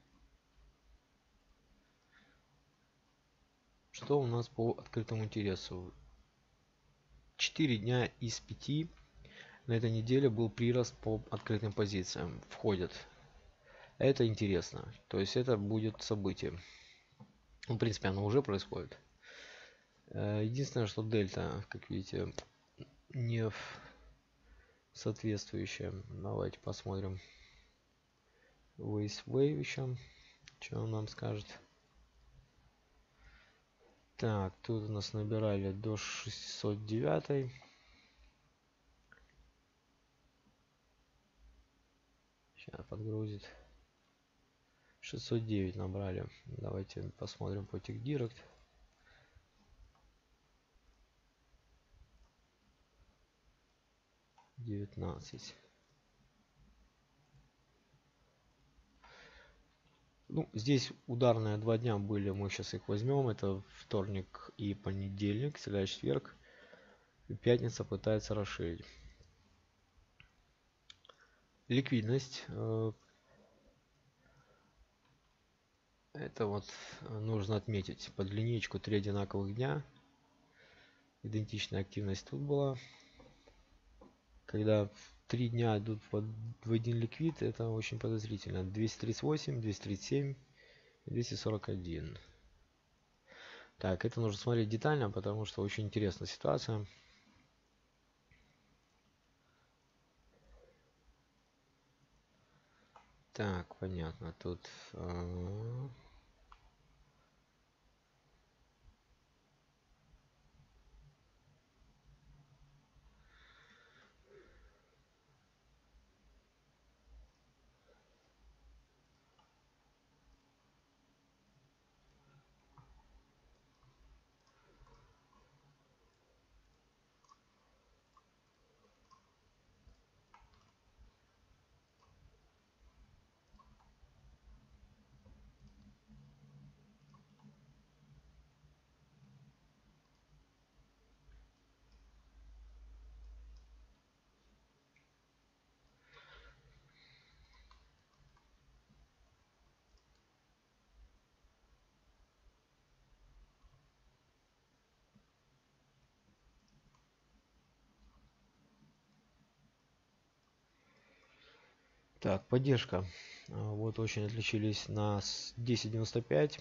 Что у нас по открытому интересу? 4 дня из 5 на этой неделе был прирост по открытым позициям. Входят. Это интересно. То есть это будет событие. Ну, в принципе, оно уже происходит. Э, единственное, что дельта, как видите, не соответствующая. Давайте посмотрим. Waze Wave еще. Что он нам скажет. Так, тут у нас набирали до 609. Сейчас подгрузит. 609 набрали. Давайте посмотрим по Директ. Девятнадцать. Ну, здесь ударные два дня были, мы сейчас их возьмем. Это вторник и понедельник, среда, четверг. И пятница пытается расширить. Ликвидность э, Это вот э, нужно отметить под линейку три одинаковых дня. Идентичная активность тут была. Когда три дня идут в один ликвид, это очень подозрительно. 238, 237 241. Так, это нужно смотреть детально, потому что очень интересная ситуация. Так, понятно. Тут... Так, поддержка. А, вот очень отличились на 10.95,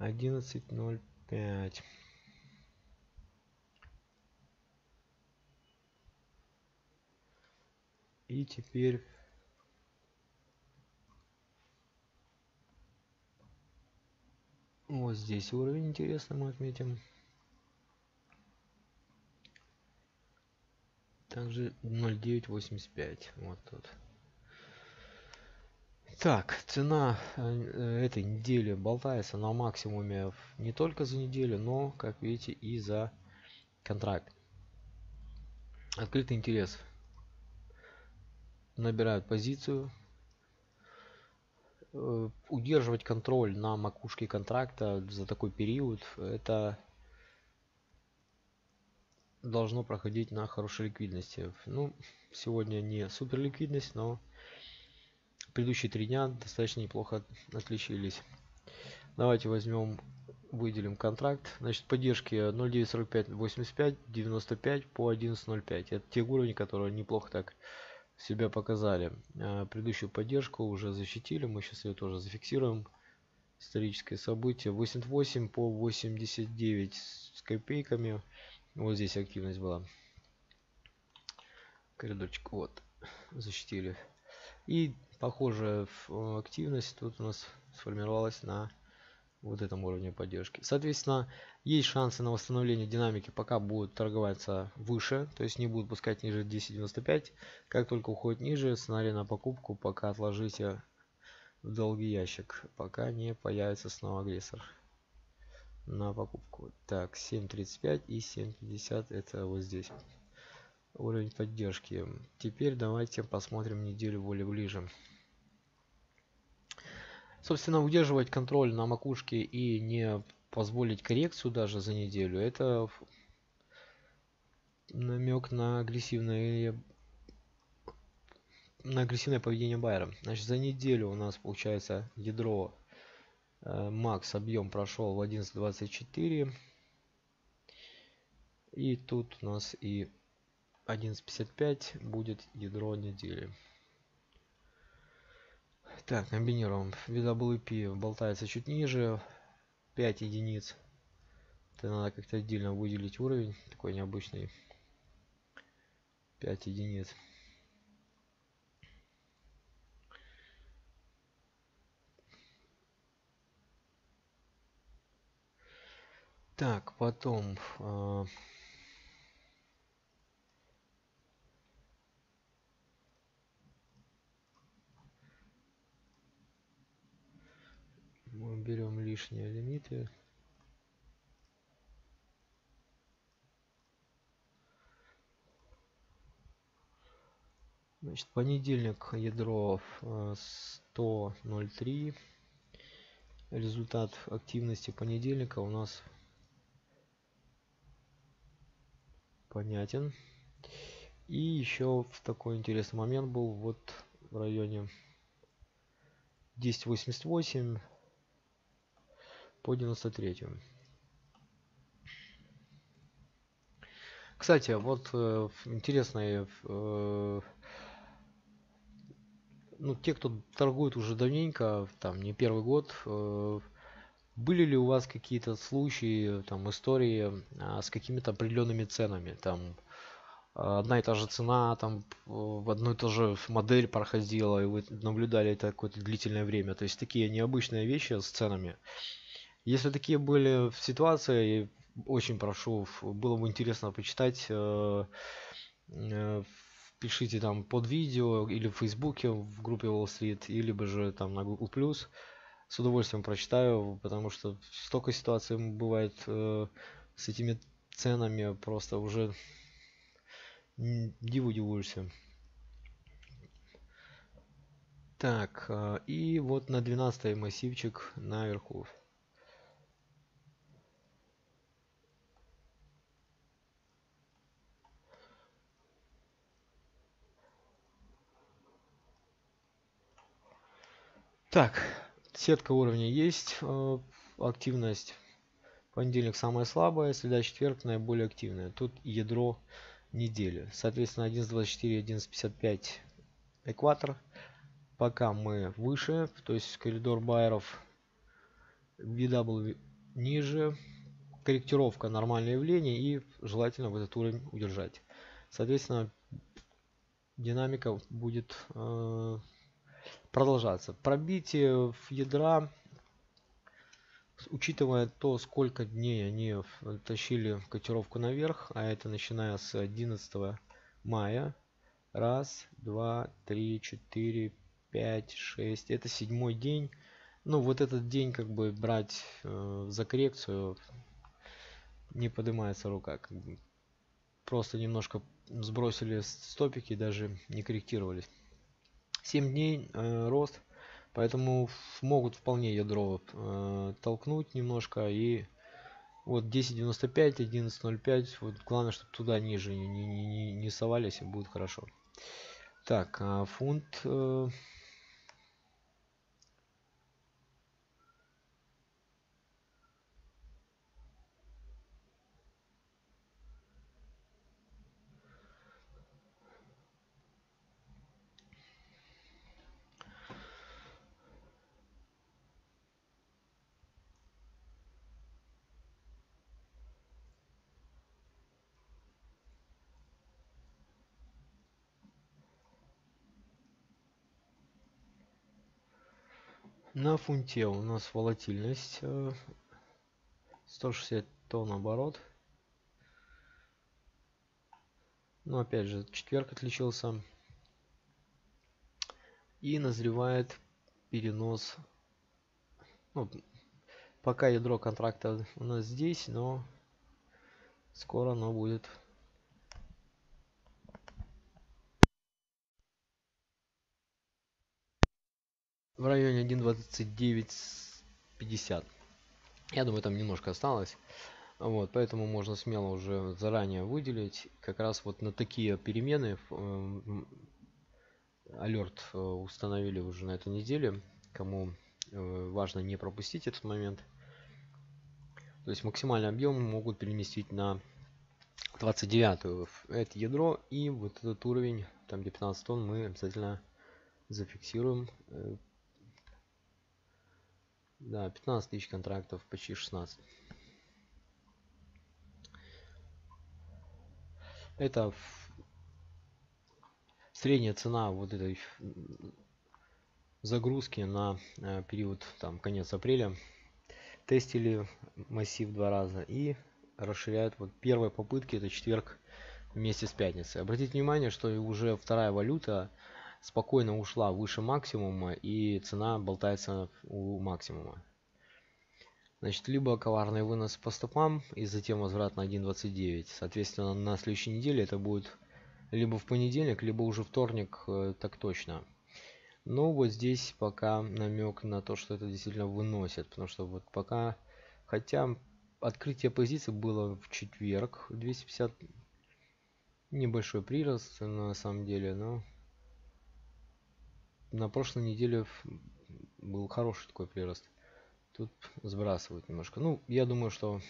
11.05. И теперь вот здесь уровень интересный мы отметим. Также 0.985. Вот тут. Так, цена э, этой недели болтается на максимуме не только за неделю, но, как видите, и за контракт. Открытый интерес. Набирают позицию. Э, удерживать контроль на макушке контракта за такой период, это должно проходить на хорошей ликвидности. Ну, сегодня не супер ликвидность, но предыдущие три дня достаточно неплохо отличились. Давайте возьмем, выделим контракт. Значит, поддержки 0.945, 85, 95 по 11.05. Это те уровни, которые неплохо так себя показали. А, предыдущую поддержку уже защитили. Мы сейчас ее тоже зафиксируем. Историческое событие. 88 по 89 с копейками. Вот здесь активность была. Коридорчик. Вот. Защитили. И похожая э, активность тут у нас сформировалась на вот этом уровне поддержки. Соответственно, есть шансы на восстановление динамики, пока будут торговаться выше, то есть не будут пускать ниже 10.95. Как только уходит ниже, сценарий на покупку пока отложите в долгий ящик, пока не появится снова агрессор на покупку. Так, 7.35 и 7.50 это вот здесь уровень поддержки. Теперь давайте посмотрим неделю более ближе. Собственно, удерживать контроль на макушке и не позволить коррекцию даже за неделю, это намек на агрессивное на агрессивное поведение байера. Значит, за неделю у нас получается ядро макс объем прошел в 11.24. И тут у нас и 11.55 будет ядро недели. Так, комбинируем. VWP болтается чуть ниже. 5 единиц. Это надо как-то отдельно выделить уровень. Такой необычный. 5 единиц. Так, потом... Э мы берем лишние лимиты Значит, понедельник ядро 100.03. Результат активности понедельника у нас понятен. И еще в такой интересный момент был вот в районе 1088 по 93. Кстати, вот э, интересная, э, ну, те, кто торгует уже давненько, там, не первый год, э, были ли у вас какие-то случаи, там, истории э, с какими-то определенными ценами, там, одна и та же цена, там, в одну и ту же модель проходила, и вы наблюдали это какое-то длительное время, то есть такие необычные вещи с ценами. Если такие были ситуации, очень прошу, было бы интересно почитать. Э, э, пишите там под видео или в Фейсбуке в группе Wall Street, или бы же там на Google. С удовольствием прочитаю, потому что столько ситуаций бывает э, с этими ценами, просто уже диву дивуешься. Так, и вот на 12 массивчик наверху. Так, сетка уровня есть, э, активность понедельник самая слабая, среда четверг наиболее активная. Тут ядро недели. Соответственно 11.24 11.55 экватор. Пока мы выше, то есть коридор байеров VW ниже, корректировка нормальное явление и желательно в этот уровень удержать. Соответственно, динамика будет э, продолжаться. Пробитие в ядра, учитывая то, сколько дней они тащили котировку наверх, а это начиная с 11 мая, раз, два, три, четыре, пять, шесть, это седьмой день. Ну, вот этот день как бы брать э, за коррекцию не поднимается рука. Как бы. Просто немножко сбросили стопики, даже не корректировались. 7 дней э, рост, поэтому могут вполне ядро э, толкнуть немножко и вот 10.95, 11.05, вот главное, чтобы туда ниже не, не, не, не совались, и будет хорошо. Так, а фунт... Э, На фунте у нас волатильность 160 э, тонн оборот. Но опять же, четверг отличился. И назревает перенос. Ну, пока ядро контракта у нас здесь, но скоро оно будет в районе 1.2950. Я думаю, там немножко осталось. Вот, поэтому можно смело уже заранее выделить. Как раз вот на такие перемены э, алерт э, установили уже на этой неделе. Кому э, важно не пропустить этот момент. То есть максимальный объем могут переместить на 29 это ядро и вот этот уровень, там где 15 тонн, мы обязательно зафиксируем да, 15 тысяч контрактов, почти 16. Это средняя цена вот этой загрузки на э, период там конец апреля. Тестили массив два раза и расширяют вот первые попытки это четверг вместе с пятницей. Обратите внимание, что уже вторая валюта спокойно ушла выше максимума и цена болтается у максимума. Значит, либо коварный вынос по стопам и затем возврат на 1.29. Соответственно, на следующей неделе это будет либо в понедельник, либо уже вторник, э, так точно. Но вот здесь пока намек на то, что это действительно выносит. Потому что вот пока, хотя открытие позиции было в четверг, 250 небольшой прирост на самом деле, но на прошлой неделе был хороший такой прирост. Тут сбрасывают немножко. Ну, я думаю, что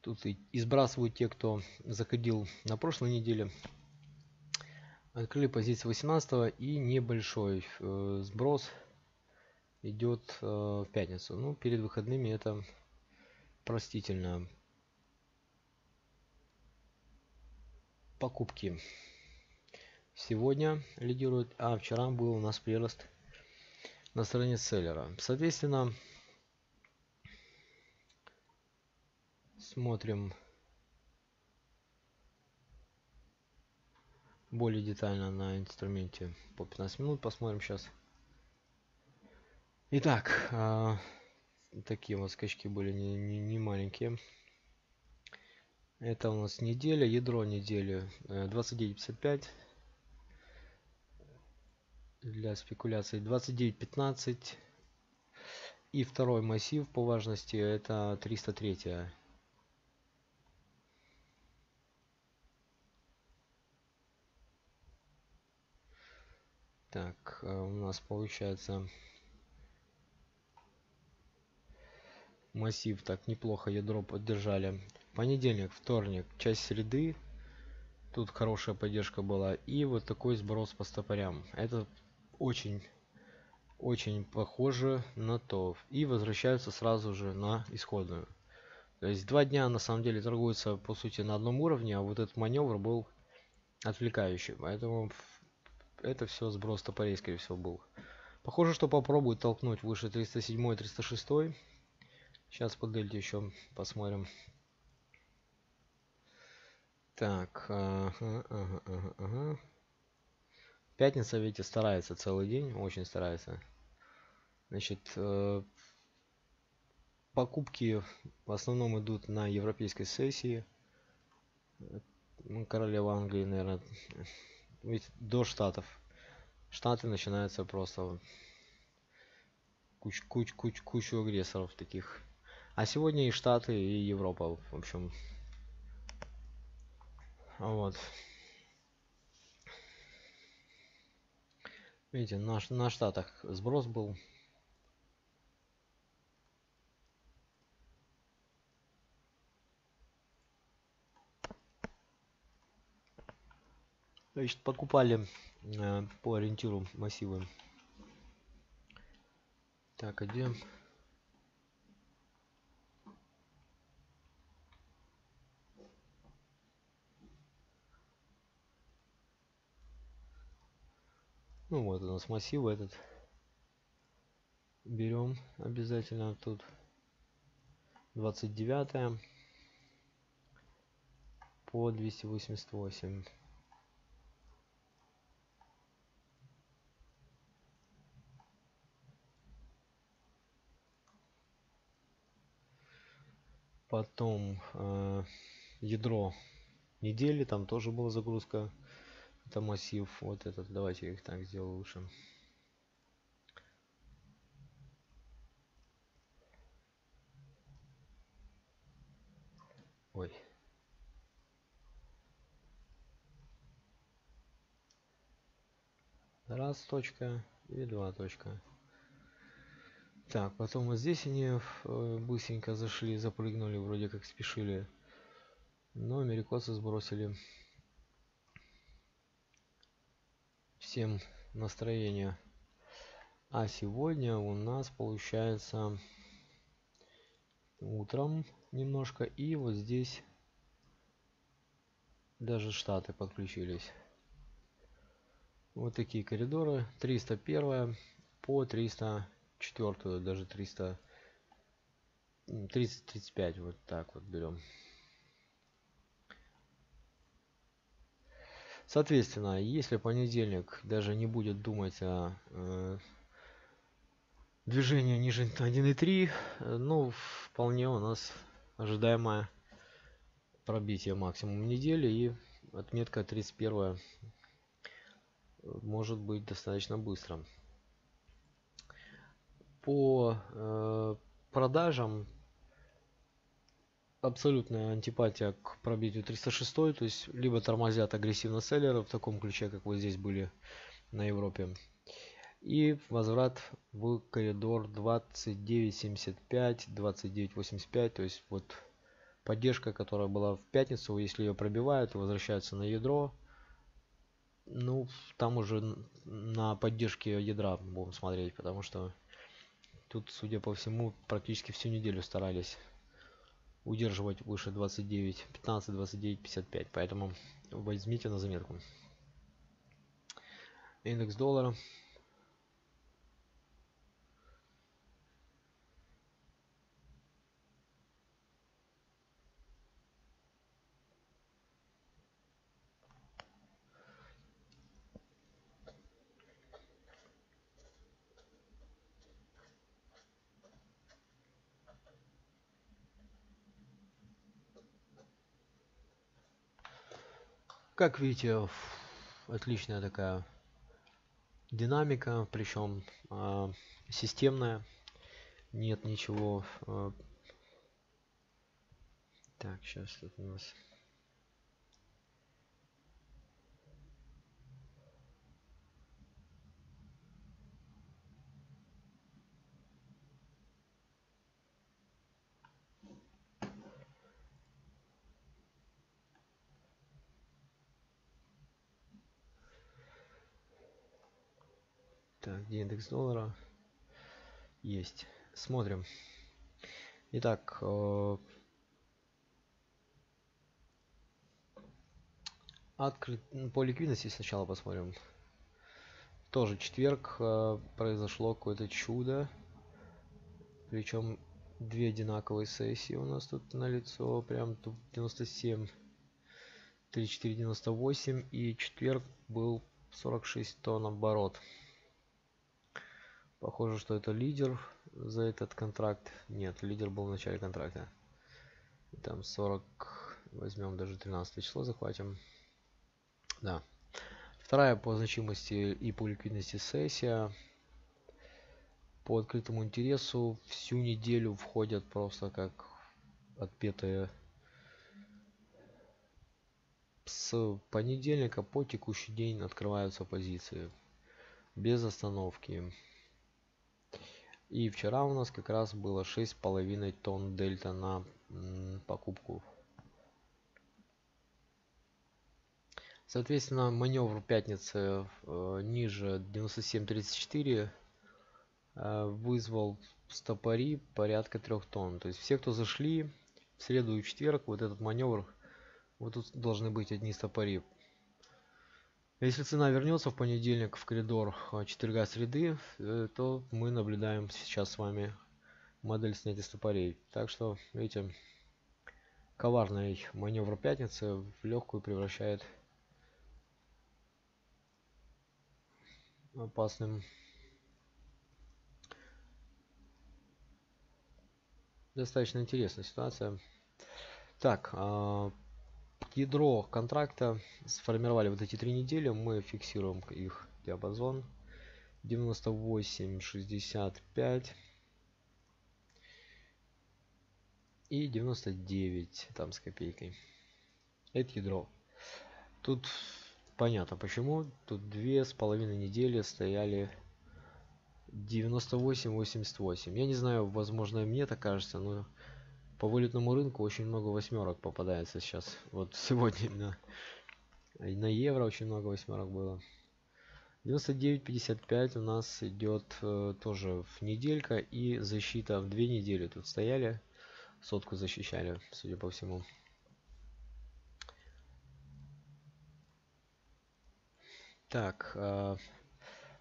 тут и, и сбрасывают те, кто заходил на прошлой неделе. Открыли позиции 18 и небольшой э, сброс идет э, в пятницу. Ну, перед выходными это простительно. Покупки сегодня лидируют, а вчера был у нас прирост на стороне селлера. Соответственно, смотрим более детально на инструменте по 15 минут посмотрим сейчас итак э, такие вот скачки были не, не, не маленькие. Это у нас неделя ядро недели 29.55 для спекуляции 29.15 и второй массив по важности это 303 Так, э, у нас получается массив так неплохо ядро поддержали. Понедельник, вторник, часть среды. Тут хорошая поддержка была. И вот такой сброс по стопорям. Это очень очень похоже на то. И возвращаются сразу же на исходную. То есть два дня на самом деле торгуются по сути на одном уровне, а вот этот маневр был отвлекающий. Поэтому это все сброс топорей скорее всего был. Похоже, что попробует толкнуть выше 307 306 Сейчас по дельте еще посмотрим. Так, ага, ага, ага, ага. Пятница, видите, старается целый день, очень старается. Значит, э, покупки в основном идут на европейской сессии. Ну, королева Англии, наверное, ведь до штатов. Штаты начинаются просто куч, куч, куч, кучу агрессоров таких. А сегодня и Штаты, и Европа, в общем. Вот. Видите, на, на Штатах сброс был Значит, покупали э, по ориентиру массивы. Так, а Ну вот у нас массив этот. Берем обязательно тут 29 по 288. Потом э, ядро недели, там тоже была загрузка. Это массив, вот этот, давайте их так сделаю лучше. Ой. Раз точка и два точка. Так, потом вот здесь они э, быстренько зашли, запрыгнули, вроде как спешили. Но американцы сбросили всем настроение. А сегодня у нас получается утром немножко и вот здесь даже штаты подключились. Вот такие коридоры. 301 по 300 четвертую, даже 300, 30-35, вот так вот берем. Соответственно, если понедельник даже не будет думать о э, движении ниже 1.3, э, ну, вполне у нас ожидаемое пробитие максимум недели и отметка 31 может быть достаточно быстро. По э, продажам абсолютная антипатия к пробитию 306 то есть либо тормозят агрессивно селлеры в таком ключе как вот здесь были на европе и возврат в коридор 29.75 29.85 то есть вот поддержка которая была в пятницу если ее пробивают возвращаются на ядро ну там уже на поддержке ядра будем смотреть потому что Тут, судя по всему, практически всю неделю старались удерживать выше 29, 15, 29, 55. Поэтому возьмите на заметку. Индекс доллара как видите отличная такая динамика причем э, системная. Нет ничего э, так сейчас тут у нас где индекс доллара? Есть. Смотрим. Итак, э, открыт по ликвидности сначала посмотрим. Тоже четверг э, произошло какое-то чудо. Причем две одинаковые сессии у нас тут на лицо. Прям тут 97, 34, 98 и четверг был 46 тонн оборот. Похоже, что это лидер за этот контракт. Нет, лидер был в начале контракта. Там 40, возьмем даже 13 число захватим. Да. Вторая по значимости и по ликвидности сессия. По открытому интересу всю неделю входят просто как отпетые с понедельника по текущий день открываются позиции без остановки. И вчера у нас как раз было шесть половиной тонн дельта на покупку Соответственно, маневр пятницы э, ниже 97.34 э, вызвал стопори порядка 3 тонн. То есть все, кто зашли в среду и четверг, вот этот маневр, вот тут должны быть одни стопори. Если цена вернется в понедельник в коридор э, четверга среды, э, то мы наблюдаем сейчас с вами модель снятия стопорей. Так что, видите, коварный маневр пятницы в легкую превращает опасным. Достаточно интересная ситуация. Так, э, ядро контракта сформировали вот эти три недели. Мы фиксируем их диапазон. 98, 65 и 99 там с копейкой. Это ядро. Тут понятно почему. Тут две с половиной недели стояли 98-88. Я не знаю, возможно мне так кажется, но по валютному рынку очень много восьмерок попадается сейчас. Вот сегодня на, на евро очень много восьмерок было. 99.55 у нас идет э, тоже в неделька и защита в две недели тут стояли. Сотку защищали, судя по всему. Так, э,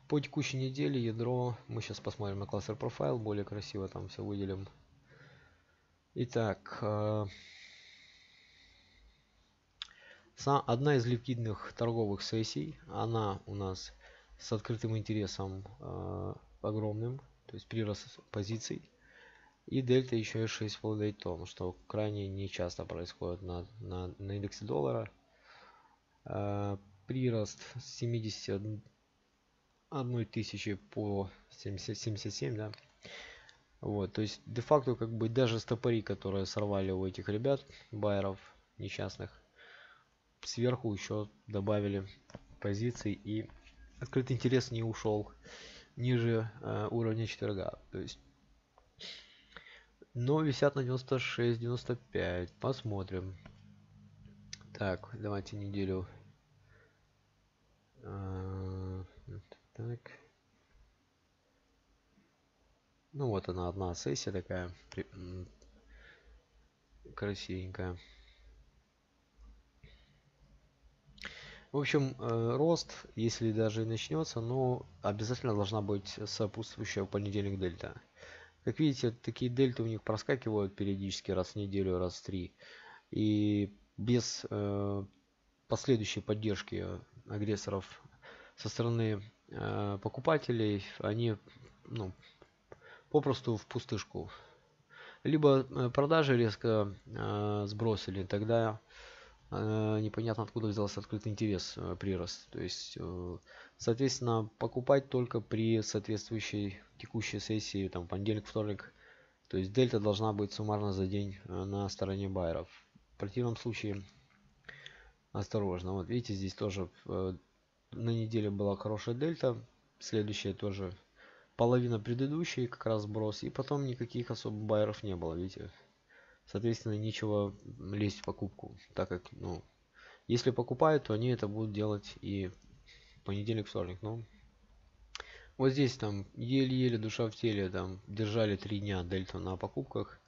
по текущей неделе ядро, мы сейчас посмотрим на кластер профайл, более красиво там все выделим. Итак, э, одна из ликвидных торговых сессий, она у нас с открытым интересом э, огромным, то есть прирост позиций. И дельта еще и 6,5 тонн, что крайне не часто происходит на, на, на индексе доллара прирост с 71 тысячи по 70, 77, да. Вот, то есть де-факто как бы даже стопори, которые сорвали у этих ребят, байеров несчастных, сверху еще добавили позиций и открытый интерес не ушел ниже э, уровня четверга. То есть но висят на 96 95 посмотрим так давайте неделю а, так. Ну вот она одна сессия такая красивенькая. В общем, э, рост, если даже и начнется, но обязательно должна быть сопутствующая в понедельник дельта. Как видите, такие дельты у них проскакивают периодически раз в неделю, раз в три. И без э, последующей поддержки агрессоров со стороны э, покупателей, они ну, попросту в пустышку. Либо э, продажи резко э, сбросили, тогда э, непонятно откуда взялся открытый интерес, э, прирост. То есть, э, соответственно, покупать только при соответствующей текущей сессии, там, понедельник, вторник. То есть, дельта должна быть суммарно за день э, на стороне байеров. В противном случае осторожно. Вот видите, здесь тоже э, на неделе была хорошая дельта. Следующая тоже половина предыдущей как раз сброс. И потом никаких особо байеров не было, видите. Соответственно, нечего лезть в покупку. Так как, ну, если покупают, то они это будут делать и понедельник, вторник. Ну, Вот здесь там еле-еле душа в теле, там держали три дня дельту на покупках.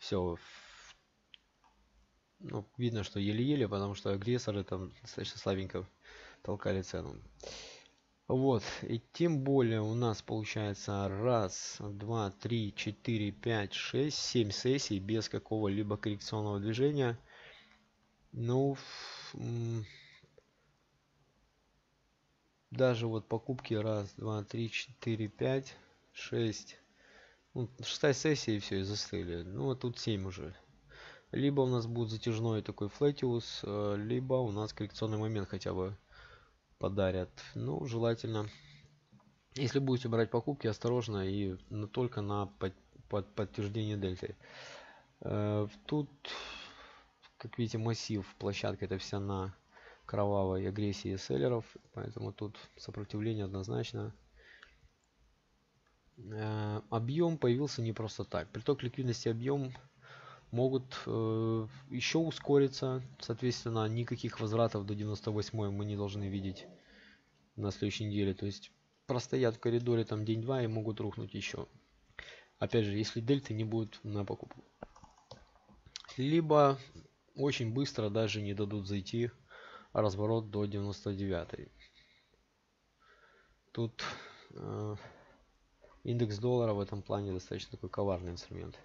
Все. Ну, видно, что еле-еле, потому что агрессоры там достаточно слабенько толкали цену. Вот, и тем более у нас получается раз, два, три, четыре, пять, шесть, семь сессий без какого-либо коррекционного движения. Ну, даже вот покупки раз, два, три, четыре, пять, шесть. Ну, шестая сессия и все, и застыли. Ну, а тут 7 уже. Либо у нас будет затяжной такой флетиус, э, либо у нас коррекционный момент хотя бы подарят. Ну, желательно. Если будете брать покупки, осторожно и но только на под, под подтверждение дельты. Э, тут, как видите, массив площадка это вся на кровавой агрессии селлеров, поэтому тут сопротивление однозначно. Э, объем появился не просто так. Приток ликвидности объем могут э, еще ускориться. Соответственно, никаких возвратов до 98 мы не должны видеть на следующей неделе. То есть простоят в коридоре там день-два и могут рухнуть еще. Опять же, если дельты не будут на покупку. Либо очень быстро даже не дадут зайти разворот до 99 тут э, индекс доллара в этом плане достаточно такой коварный инструмент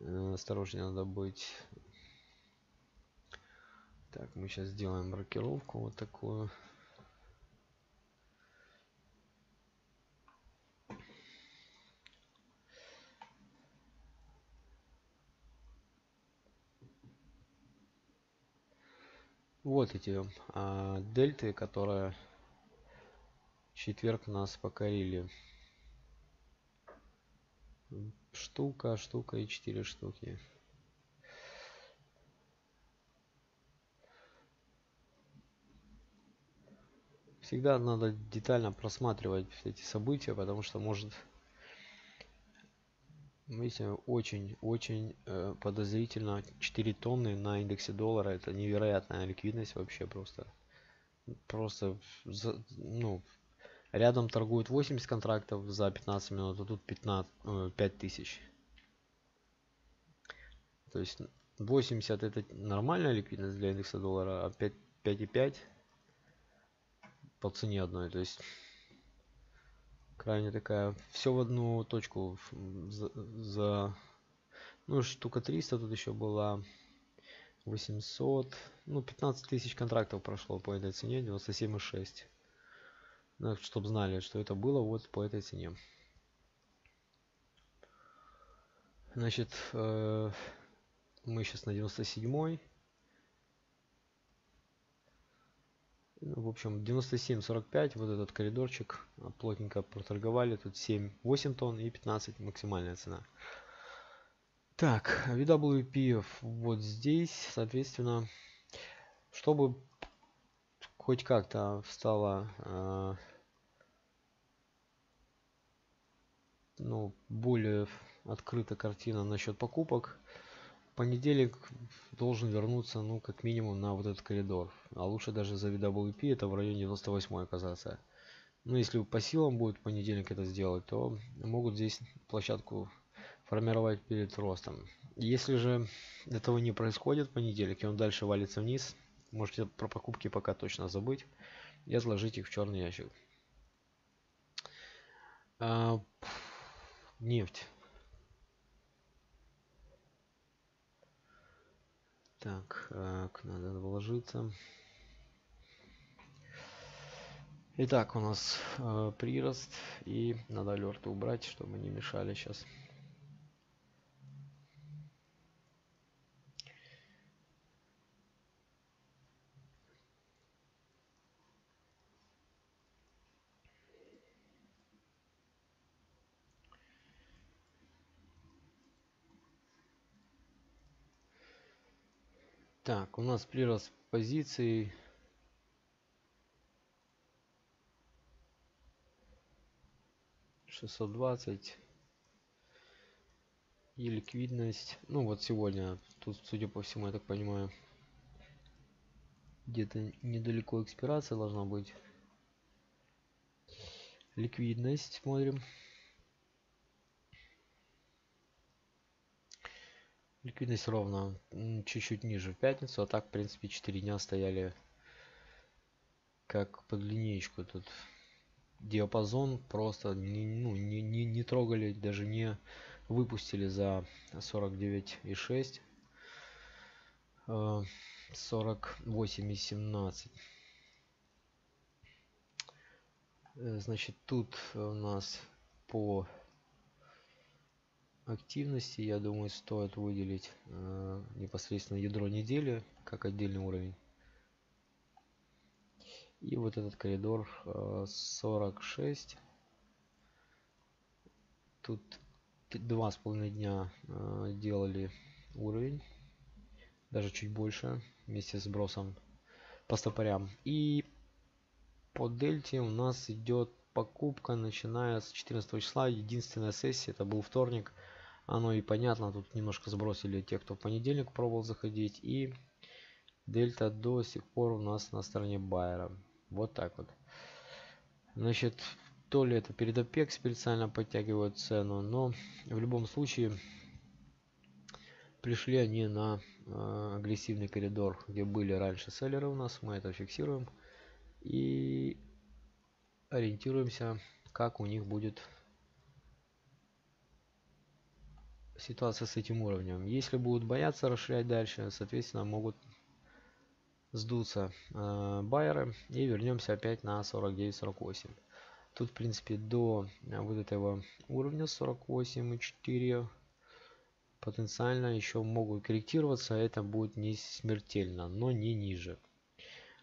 осторожнее надо быть так мы сейчас сделаем маркировку вот такую Вот эти а, дельты, которые в четверг нас покорили. Штука, штука и четыре штуки. Всегда надо детально просматривать эти события, потому что может Видите, очень-очень э, подозрительно. 4 тонны на индексе доллара. Это невероятная ликвидность вообще просто. Просто, за, ну, рядом торгуют 80 контрактов за 15 минут, а тут 15, э, 5000. То есть 80 это нормальная ликвидность для индекса доллара, а 5,5 по цене одной. То есть крайне такая все в одну точку за, за ну штука 300 тут еще была 800 ну 15 тысяч контрактов прошло по этой цене 97,6 ну, чтобы знали что это было вот по этой цене. Значит э, мы сейчас на 97 Ну, в общем 97-45 вот этот коридорчик а, плотненько проторговали тут 7 8 тонн и 15 максимальная цена. Так VWP вот здесь соответственно чтобы хоть как-то встала э, ну более открыта картина насчет покупок понедельник должен вернуться, ну, как минимум на вот этот коридор. А лучше даже за VWP это в районе 98 оказаться. Ну, если по силам будет понедельник это сделать, то могут здесь площадку формировать перед ростом. Если же этого не происходит понедельник, и он дальше валится вниз, можете про покупки пока точно забыть и отложить их в черный ящик. А, нефть. Так, надо вложиться. Итак, у нас э, прирост и надо алерты убрать, чтобы не мешали сейчас. Так, у нас прирост позиций. Шестьсот двадцать. И ликвидность. Ну вот сегодня, тут, судя по всему, я так понимаю, где-то недалеко экспирация должна быть. Ликвидность смотрим. Ликвидность ровно чуть-чуть ниже в пятницу, а так, в принципе, 4 дня стояли как под линеечку тут. Диапазон просто не, ну, не, не, не трогали, даже не выпустили за 49,6. 48,17. Э, значит, тут у нас по активности, я думаю, стоит выделить э, непосредственно ядро недели как отдельный уровень. И вот этот коридор э, 46. Тут два с половиной дня э, делали уровень, даже чуть больше, вместе с бросом по стопорям. И по дельте у нас идет покупка, начиная с 14 числа. Единственная сессия, это был вторник. Оно и понятно, тут немножко сбросили те, кто в понедельник пробовал заходить. И дельта до сих пор у нас на стороне байера. Вот так вот. Значит, то ли это перед OPEC специально подтягивают цену, но в любом случае пришли они на э, агрессивный коридор, где были раньше селлеры у нас. Мы это фиксируем и ориентируемся, как у них будет ситуация с этим уровнем. Если будут бояться расширять дальше, соответственно, могут сдуться э, байеры и вернемся опять на 49-48. Тут, в принципе, до э, вот этого уровня 48,4 потенциально еще могут корректироваться. Это будет не смертельно, но не ниже.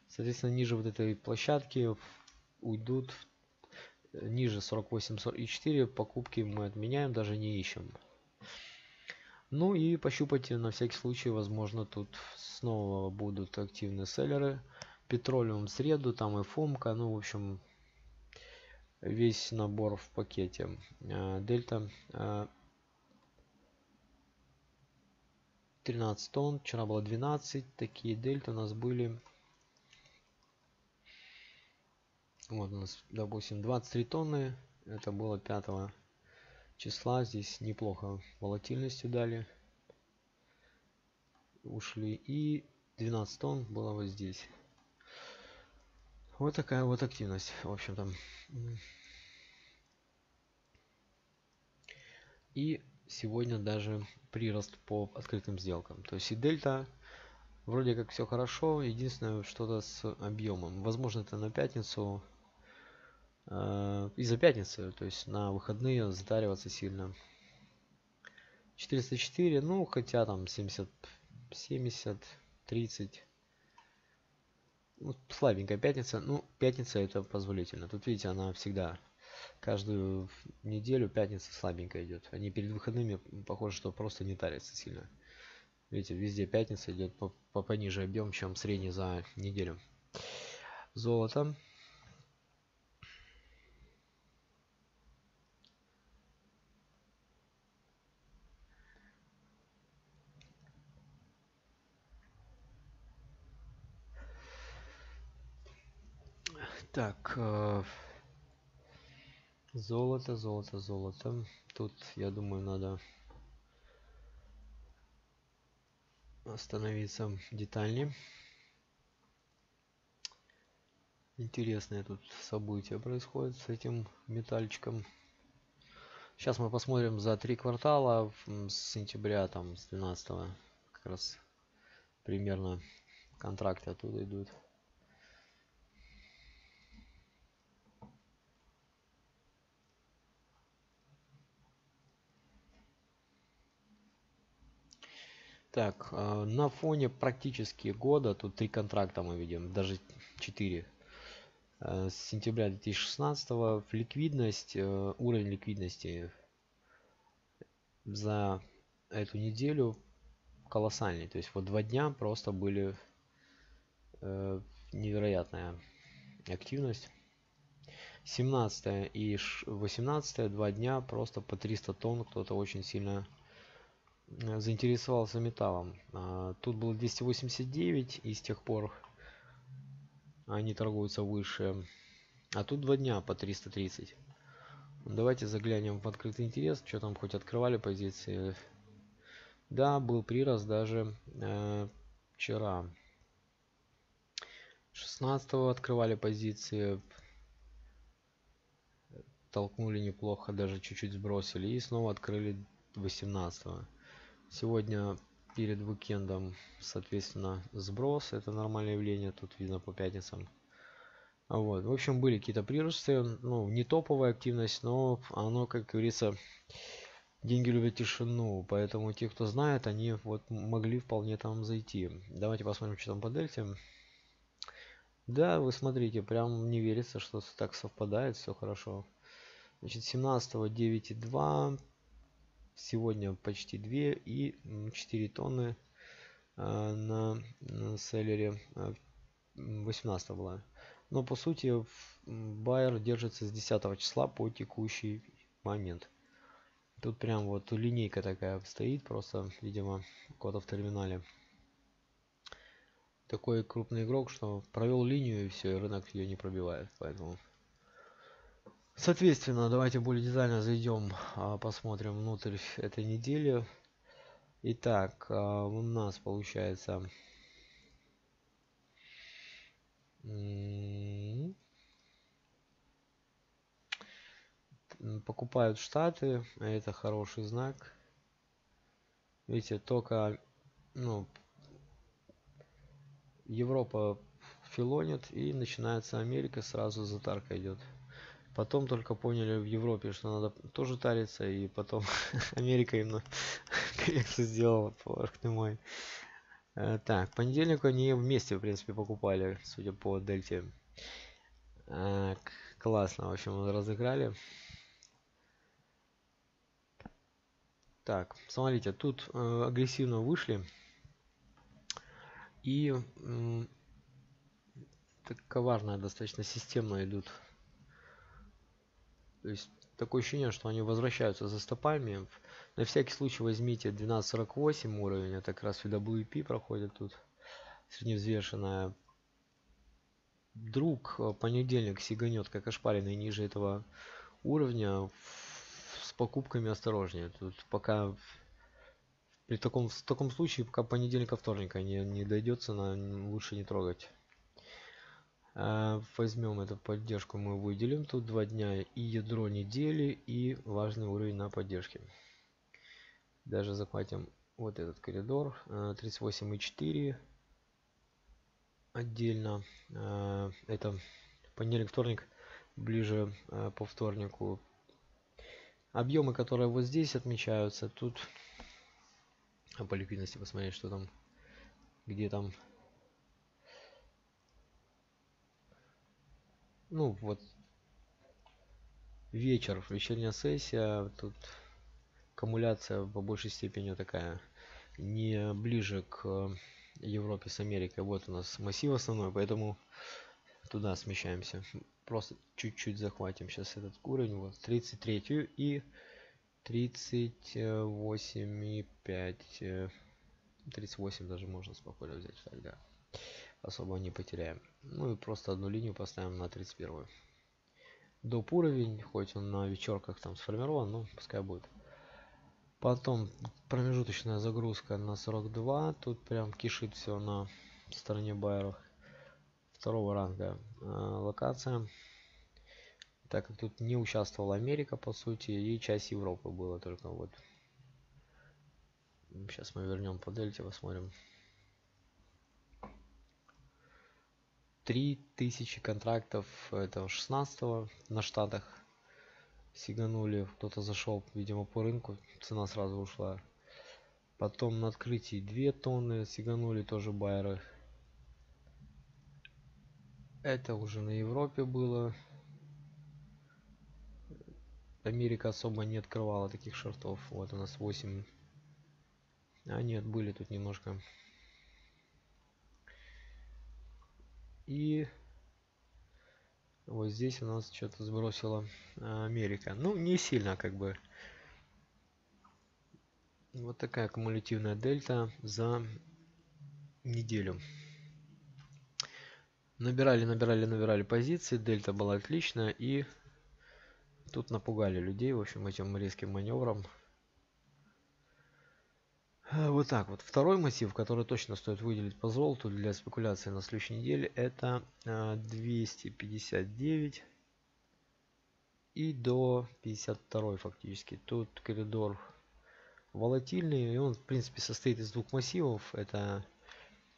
Соответственно, ниже вот этой площадки уйдут э, ниже 48,44 покупки мы отменяем, даже не ищем. Ну и пощупайте на всякий случай, возможно, тут снова будут активные селлеры. Петролиум в среду, там и фомка, ну, в общем, весь набор в пакете. А, дельта 13 а, тонн, вчера было 12, такие дельта у нас были. Вот у нас, допустим, 23 тонны, это было 5 числа здесь неплохо волатильностью дали ушли и 12 тонн было вот здесь. Вот такая вот активность в общем то и сегодня даже прирост по открытым сделкам. То есть и дельта вроде как все хорошо единственное что-то с объемом возможно это на пятницу из-за пятницы, то есть на выходные затариваться сильно. 404, ну хотя там 70, 70, 30. Ну, слабенькая пятница. Ну, пятница это позволительно. Тут видите, она всегда каждую неделю пятница слабенькая идет. Они перед выходными похоже, что просто не тарятся сильно. Видите, везде пятница идет по, по пониже объем, чем средний за неделю. Золото. Э, золото, золото, золото. Тут, я думаю, надо остановиться детальнее. Интересное тут событие происходит с этим металличком. Сейчас мы посмотрим за три квартала с сентября, там, с 12 как раз примерно контракты оттуда идут. Так, э, на фоне практически года, тут три контракта мы видим, даже четыре. Э, с сентября 2016 ликвидность, э, уровень ликвидности за эту неделю колоссальный. То есть вот два дня просто были невероятная активность. 17 и 18 два дня просто по 300 тонн кто-то очень сильно заинтересовался металлом. А, тут было 289 и с тех пор они торгуются выше. А тут два дня по 330. Давайте заглянем в открытый интерес, что там хоть открывали позиции. Да, был прирост даже э, вчера. 16 открывали позиции. Толкнули неплохо, даже чуть-чуть сбросили. И снова открыли 18 -го. Сегодня перед уикендом, соответственно, сброс. Это нормальное явление, тут видно по пятницам. Вот. В общем, были какие-то приросты. Ну, не топовая активность, но оно, как говорится, деньги любят тишину. Поэтому те, кто знает, они вот могли вполне там зайти. Давайте посмотрим, что там по дельте. Да, вы смотрите, прям не верится, что так совпадает, все хорошо. Значит, 17 9,2 сегодня почти 2 и 4 тонны э, на, на селлере 18 э, была. Но по сути байер держится с 10 числа по текущий момент. Тут прям вот линейка такая стоит, просто, видимо, код в терминале. Такой крупный игрок, что провел линию и все, и рынок ее не пробивает. Поэтому Соответственно, давайте более детально зайдем, а, посмотрим внутрь этой недели. Итак, а, у нас получается покупают штаты, это хороший знак. Видите, только ну, Европа филонит и начинается Америка, сразу затарка идет. Потом только поняли в Европе, что надо тоже тариться, и потом Америка им коррекцию сделала по мой. Э, так, понедельник они вместе, в принципе, покупали, судя по дельте. Э, классно, в общем, разыграли. Так, смотрите, тут э, агрессивно вышли. И э, так коварно, достаточно системно идут то есть такое ощущение, что они возвращаются за стопами. На всякий случай возьмите 12.48 уровень, это как раз WP проходит тут, средневзвешенная. Друг э, понедельник сиганет как ошпаренный ниже этого уровня, с покупками осторожнее. Тут пока при таком, в таком случае, пока понедельника вторника не, не дойдет цена, лучше не трогать. А, возьмем эту поддержку, мы выделим. Тут два дня и ядро недели, и важный уровень на поддержке. Даже захватим вот этот коридор. 38,4 а, отдельно. А, это понедельник, вторник, ближе по вторнику. Объемы, которые вот здесь отмечаются, тут по ликвидности посмотреть, что там, где там ну вот вечер, вечерняя сессия, тут аккумуляция по большей степени такая не ближе к Европе с Америкой. Вот у нас массив основной, поэтому туда смещаемся. Просто чуть-чуть захватим сейчас этот уровень. Вот 33 и 38,5. 38 даже можно спокойно взять тогда особо не потеряем. Ну и просто одну линию поставим на 31. Доп уровень, хоть он на вечерках там сформирован, но пускай будет. Потом промежуточная загрузка на 42. Тут прям кишит все на стороне байеров. Второго ранга э, локация. Так как тут не участвовала Америка по сути и часть Европы было только вот. Сейчас мы вернем по дельте, посмотрим. 3000 контрактов этого 16 на штатах сиганули. Кто-то зашел видимо по рынку цена сразу ушла. Потом на открытии 2 тонны сиганули тоже байеры. Это уже на европе было. Америка особо не открывала таких шортов. Вот у нас 8 а нет были тут немножко И вот здесь у нас что-то сбросила а, Америка. Ну, не сильно как бы. Вот такая кумулятивная дельта за неделю. Набирали, набирали, набирали позиции. Дельта была отличная. И тут напугали людей, в общем, этим резким маневром. Э, вот так вот. Второй массив, который точно стоит выделить по золоту для спекуляции на следующей неделе, это 259 э, и до 52 фактически. Тут коридор волатильный, и он в принципе состоит из двух массивов. Это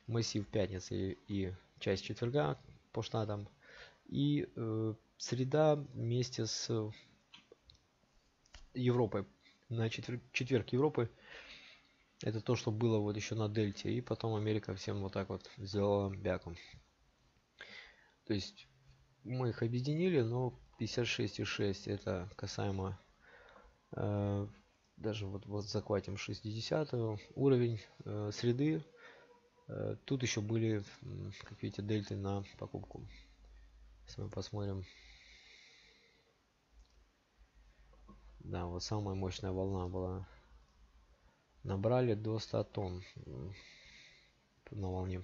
массив пятницы и часть четверга по штатам. И э, среда вместе с Европой. На четверг, четверг Европы это то, что было вот еще на дельте. И потом Америка всем вот так вот сделала бяком. То есть мы их объединили, но 56,6 это касаемо э, даже вот, вот захватим 60 уровень э, среды. Э, тут еще были, как видите, дельты на покупку. Если мы посмотрим. Да, вот самая мощная волна была набрали до 100 тонн на волне.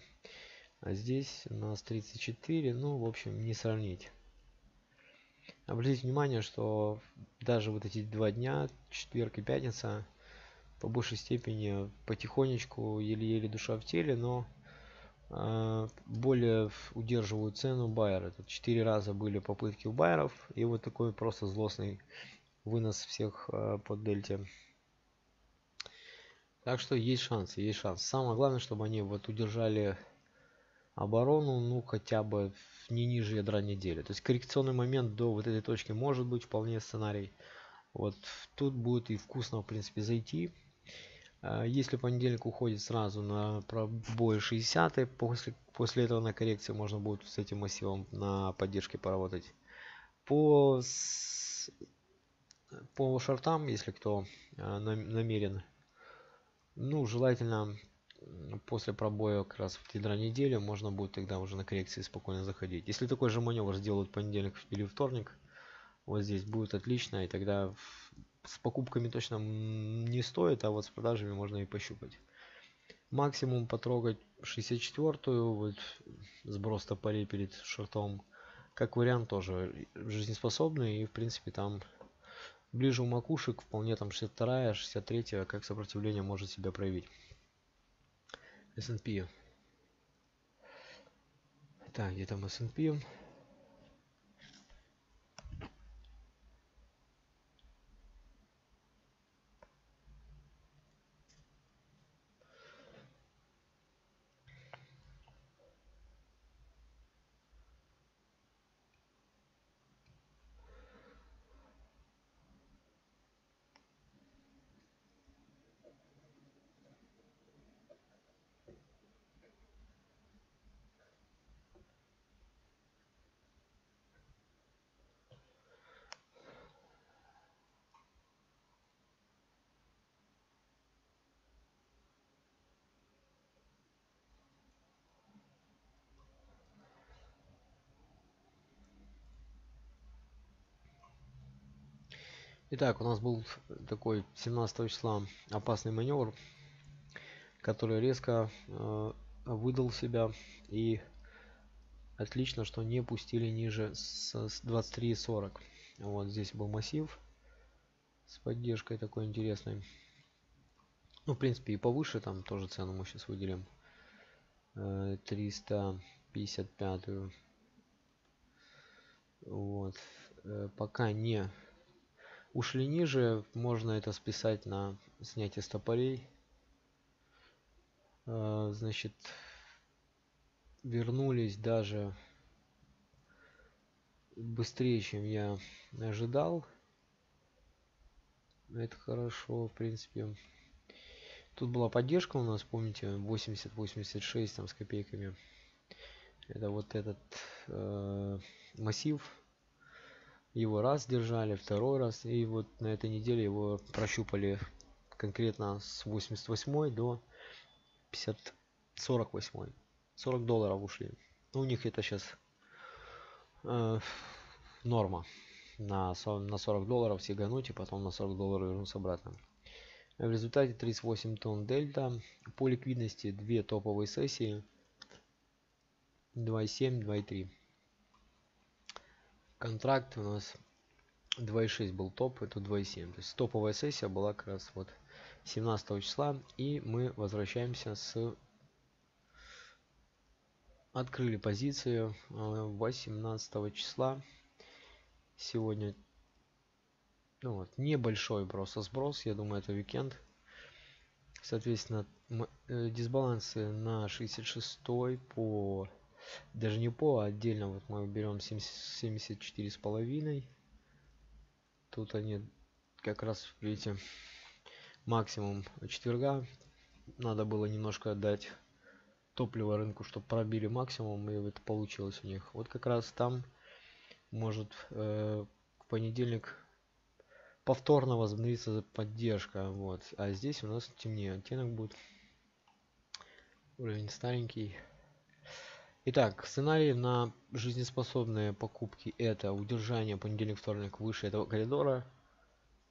А здесь у нас 34, ну, в общем, не сравнить. Обратите внимание, что даже вот эти два дня, четверг и пятница, по большей степени потихонечку, еле-еле душа в теле, но э, более удерживают цену байеры. Тут четыре раза были попытки у байеров, и вот такой просто злостный вынос всех э, под дельте так что есть шансы, есть шанс. Самое главное, чтобы они вот удержали оборону, ну, хотя бы не ниже ядра недели. То есть коррекционный момент до вот этой точки может быть вполне сценарий. Вот тут будет и вкусно, в принципе, зайти. А, если понедельник уходит сразу на пробой 60, после, после этого на коррекции можно будет с этим массивом на поддержке поработать. По, по шортам, если кто а, намерен ну, желательно после пробоя как раз в ядра недели можно будет тогда уже на коррекции спокойно заходить. Если такой же маневр сделают понедельник или вторник, вот здесь будет отлично, и тогда с покупками точно не стоит, а вот с продажами можно и пощупать. Максимум потрогать 64-ю, вот сброс топорей перед шортом, как вариант тоже жизнеспособный и в принципе там ближе у макушек вполне там 62 63 как сопротивление может себя проявить? S&P так где там S&P Итак, у нас был такой 17 числа опасный маневр, который резко э, выдал себя и отлично, что не пустили ниже с, с 23.40. Вот здесь был массив с поддержкой такой интересной. Ну, в принципе, и повыше там тоже цену мы сейчас выделим. Э, 355. Вот. Э, пока не ушли ниже можно это списать на снятие стопорей. А, значит вернулись даже быстрее чем я ожидал. Это хорошо в принципе. Тут была поддержка у нас помните 80 86 там с копейками. Это вот этот э, массив его раз держали второй раз и вот на этой неделе его прощупали конкретно с 88 до 50 48 40 долларов ушли. Ну, у них это сейчас э, норма. На, на 40 долларов сигануть и потом на 40 долларов вернуться обратно. В результате 38 тонн дельта. По ликвидности две топовые сессии. 2.7, 2.3. Контракт у нас 2.6 был топ, это 2.7. То есть топовая сессия была как раз вот 17 числа. И мы возвращаемся с... Открыли позицию 18 э, числа. Сегодня ну вот, небольшой просто сброс. Я думаю, это уикенд. Соответственно, э, дисбалансы на 66 по даже не по а отдельно вот мы берем 74 с половиной. Тут они как раз видите максимум четверга надо было немножко отдать топливо рынку чтобы пробили максимум и это получилось у них. Вот как раз там может э, в понедельник повторно возобновится поддержка вот. А здесь у нас темнее оттенок будет уровень старенький Итак, сценарий на жизнеспособные покупки это удержание понедельник-вторник выше этого коридора.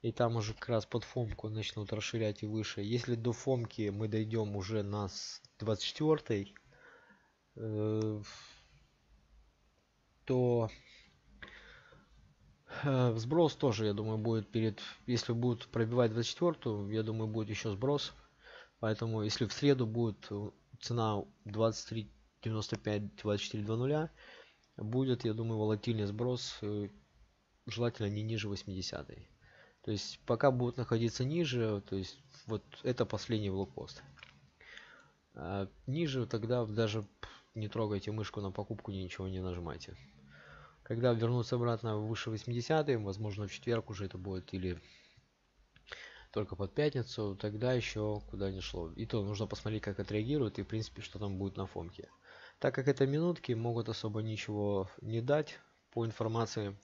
И там уже как раз под фомку начнут расширять и выше. Если до фомки мы дойдем уже на 24 э, то э, сброс тоже, я думаю, будет перед... Если будут пробивать 24 я думаю, будет еще сброс. Поэтому, если в среду будет цена 23 95 24 20 будет я думаю волатильный сброс э, желательно не ниже 80 -й. то есть пока будут находиться ниже то есть вот это последний блокпост. А ниже тогда даже не трогайте мышку на покупку ничего не нажимайте. Когда вернуться обратно выше 80 возможно в четверг уже это будет или только под пятницу тогда еще куда не шло. И то нужно посмотреть как отреагирует и в принципе что там будет на фомке так как это минутки, могут особо ничего не дать по информации.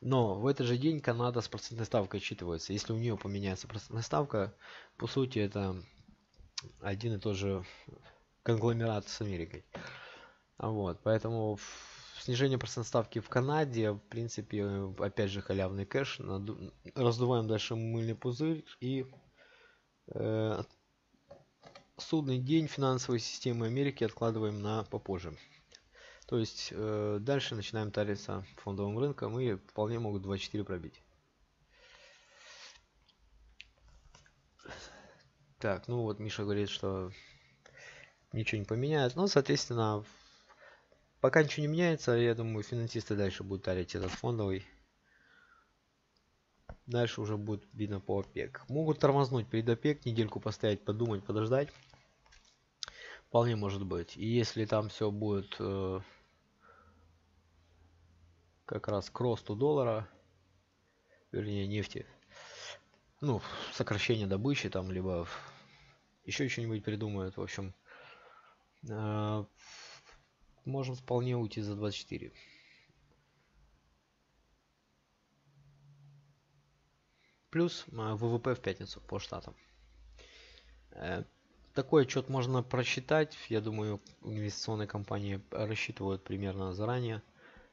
Но в этот же день Канада с процентной ставкой отчитывается. Если у нее поменяется процентная ставка, по сути это один и тот же конгломерат с Америкой. Вот, поэтому снижение процентной ставки в Канаде, в принципе, опять же халявный кэш. Раздуваем дальше мыльный пузырь и э, судный день финансовой системы Америки откладываем на попозже. То есть э, дальше начинаем тариться фондовым рынком и вполне могут 24 пробить. Так, ну вот Миша говорит, что ничего не поменяет. Ну, соответственно, пока ничего не меняется, я думаю, финансисты дальше будут тарить этот фондовый. Дальше уже будет видно по ОПЕК. Могут тормознуть перед ОПЕК, недельку постоять, подумать, подождать. Вполне может быть. И если там все будет э, как раз к росту доллара, вернее нефти, ну, сокращение добычи там, либо еще что-нибудь придумают, в общем, э, можем вполне уйти за 24. Плюс э, ВВП в пятницу по штатам. Такой отчет можно просчитать. Я думаю, инвестиционные компании рассчитывают примерно заранее.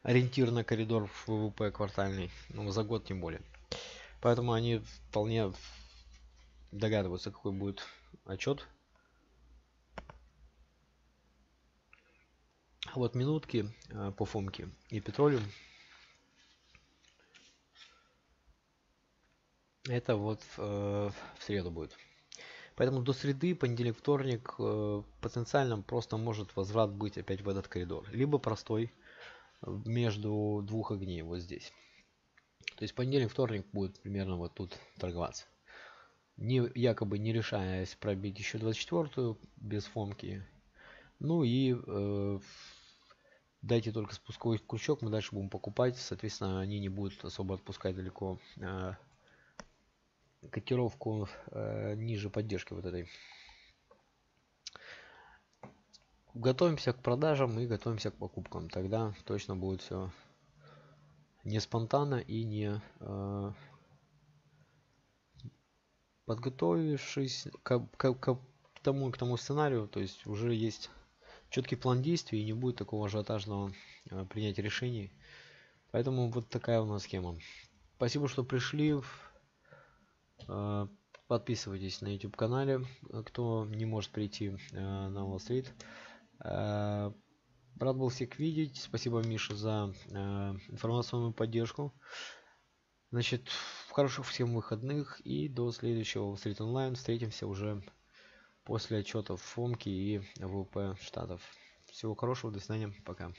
Ориентир на коридор ВВП квартальный, ну, за год тем более. Поэтому они вполне догадываются, какой будет отчет. Вот минутки э, по фомке и петролю. Это вот э, в среду будет. Поэтому до среды, понедельник, вторник э, потенциально просто может возврат быть опять в этот коридор. Либо простой между двух огней вот здесь. То есть понедельник, вторник будет примерно вот тут торговаться. Не, якобы не решаясь пробить еще 24 без фомки. Ну и э, дайте только спусковой крючок, мы дальше будем покупать. Соответственно, они не будут особо отпускать далеко э, котировку э, ниже поддержки вот этой. Готовимся к продажам и готовимся к покупкам. Тогда точно будет все не спонтанно и не э, подготовившись к, к, к тому к тому сценарию, то есть уже есть четкий план действий и не будет такого ажиотажного э, принятия решений. Поэтому вот такая у нас схема. Спасибо, что пришли. Э, подписывайтесь на YouTube канале, кто не может прийти э, на Wall. Э, Рад был всех видеть. Спасибо, Миша, за э, информационную поддержку. Значит, хороших всем выходных и до следующего Street Online. Встретимся уже после отчетов Фомки и ВВП штатов. Всего хорошего, до свидания, пока.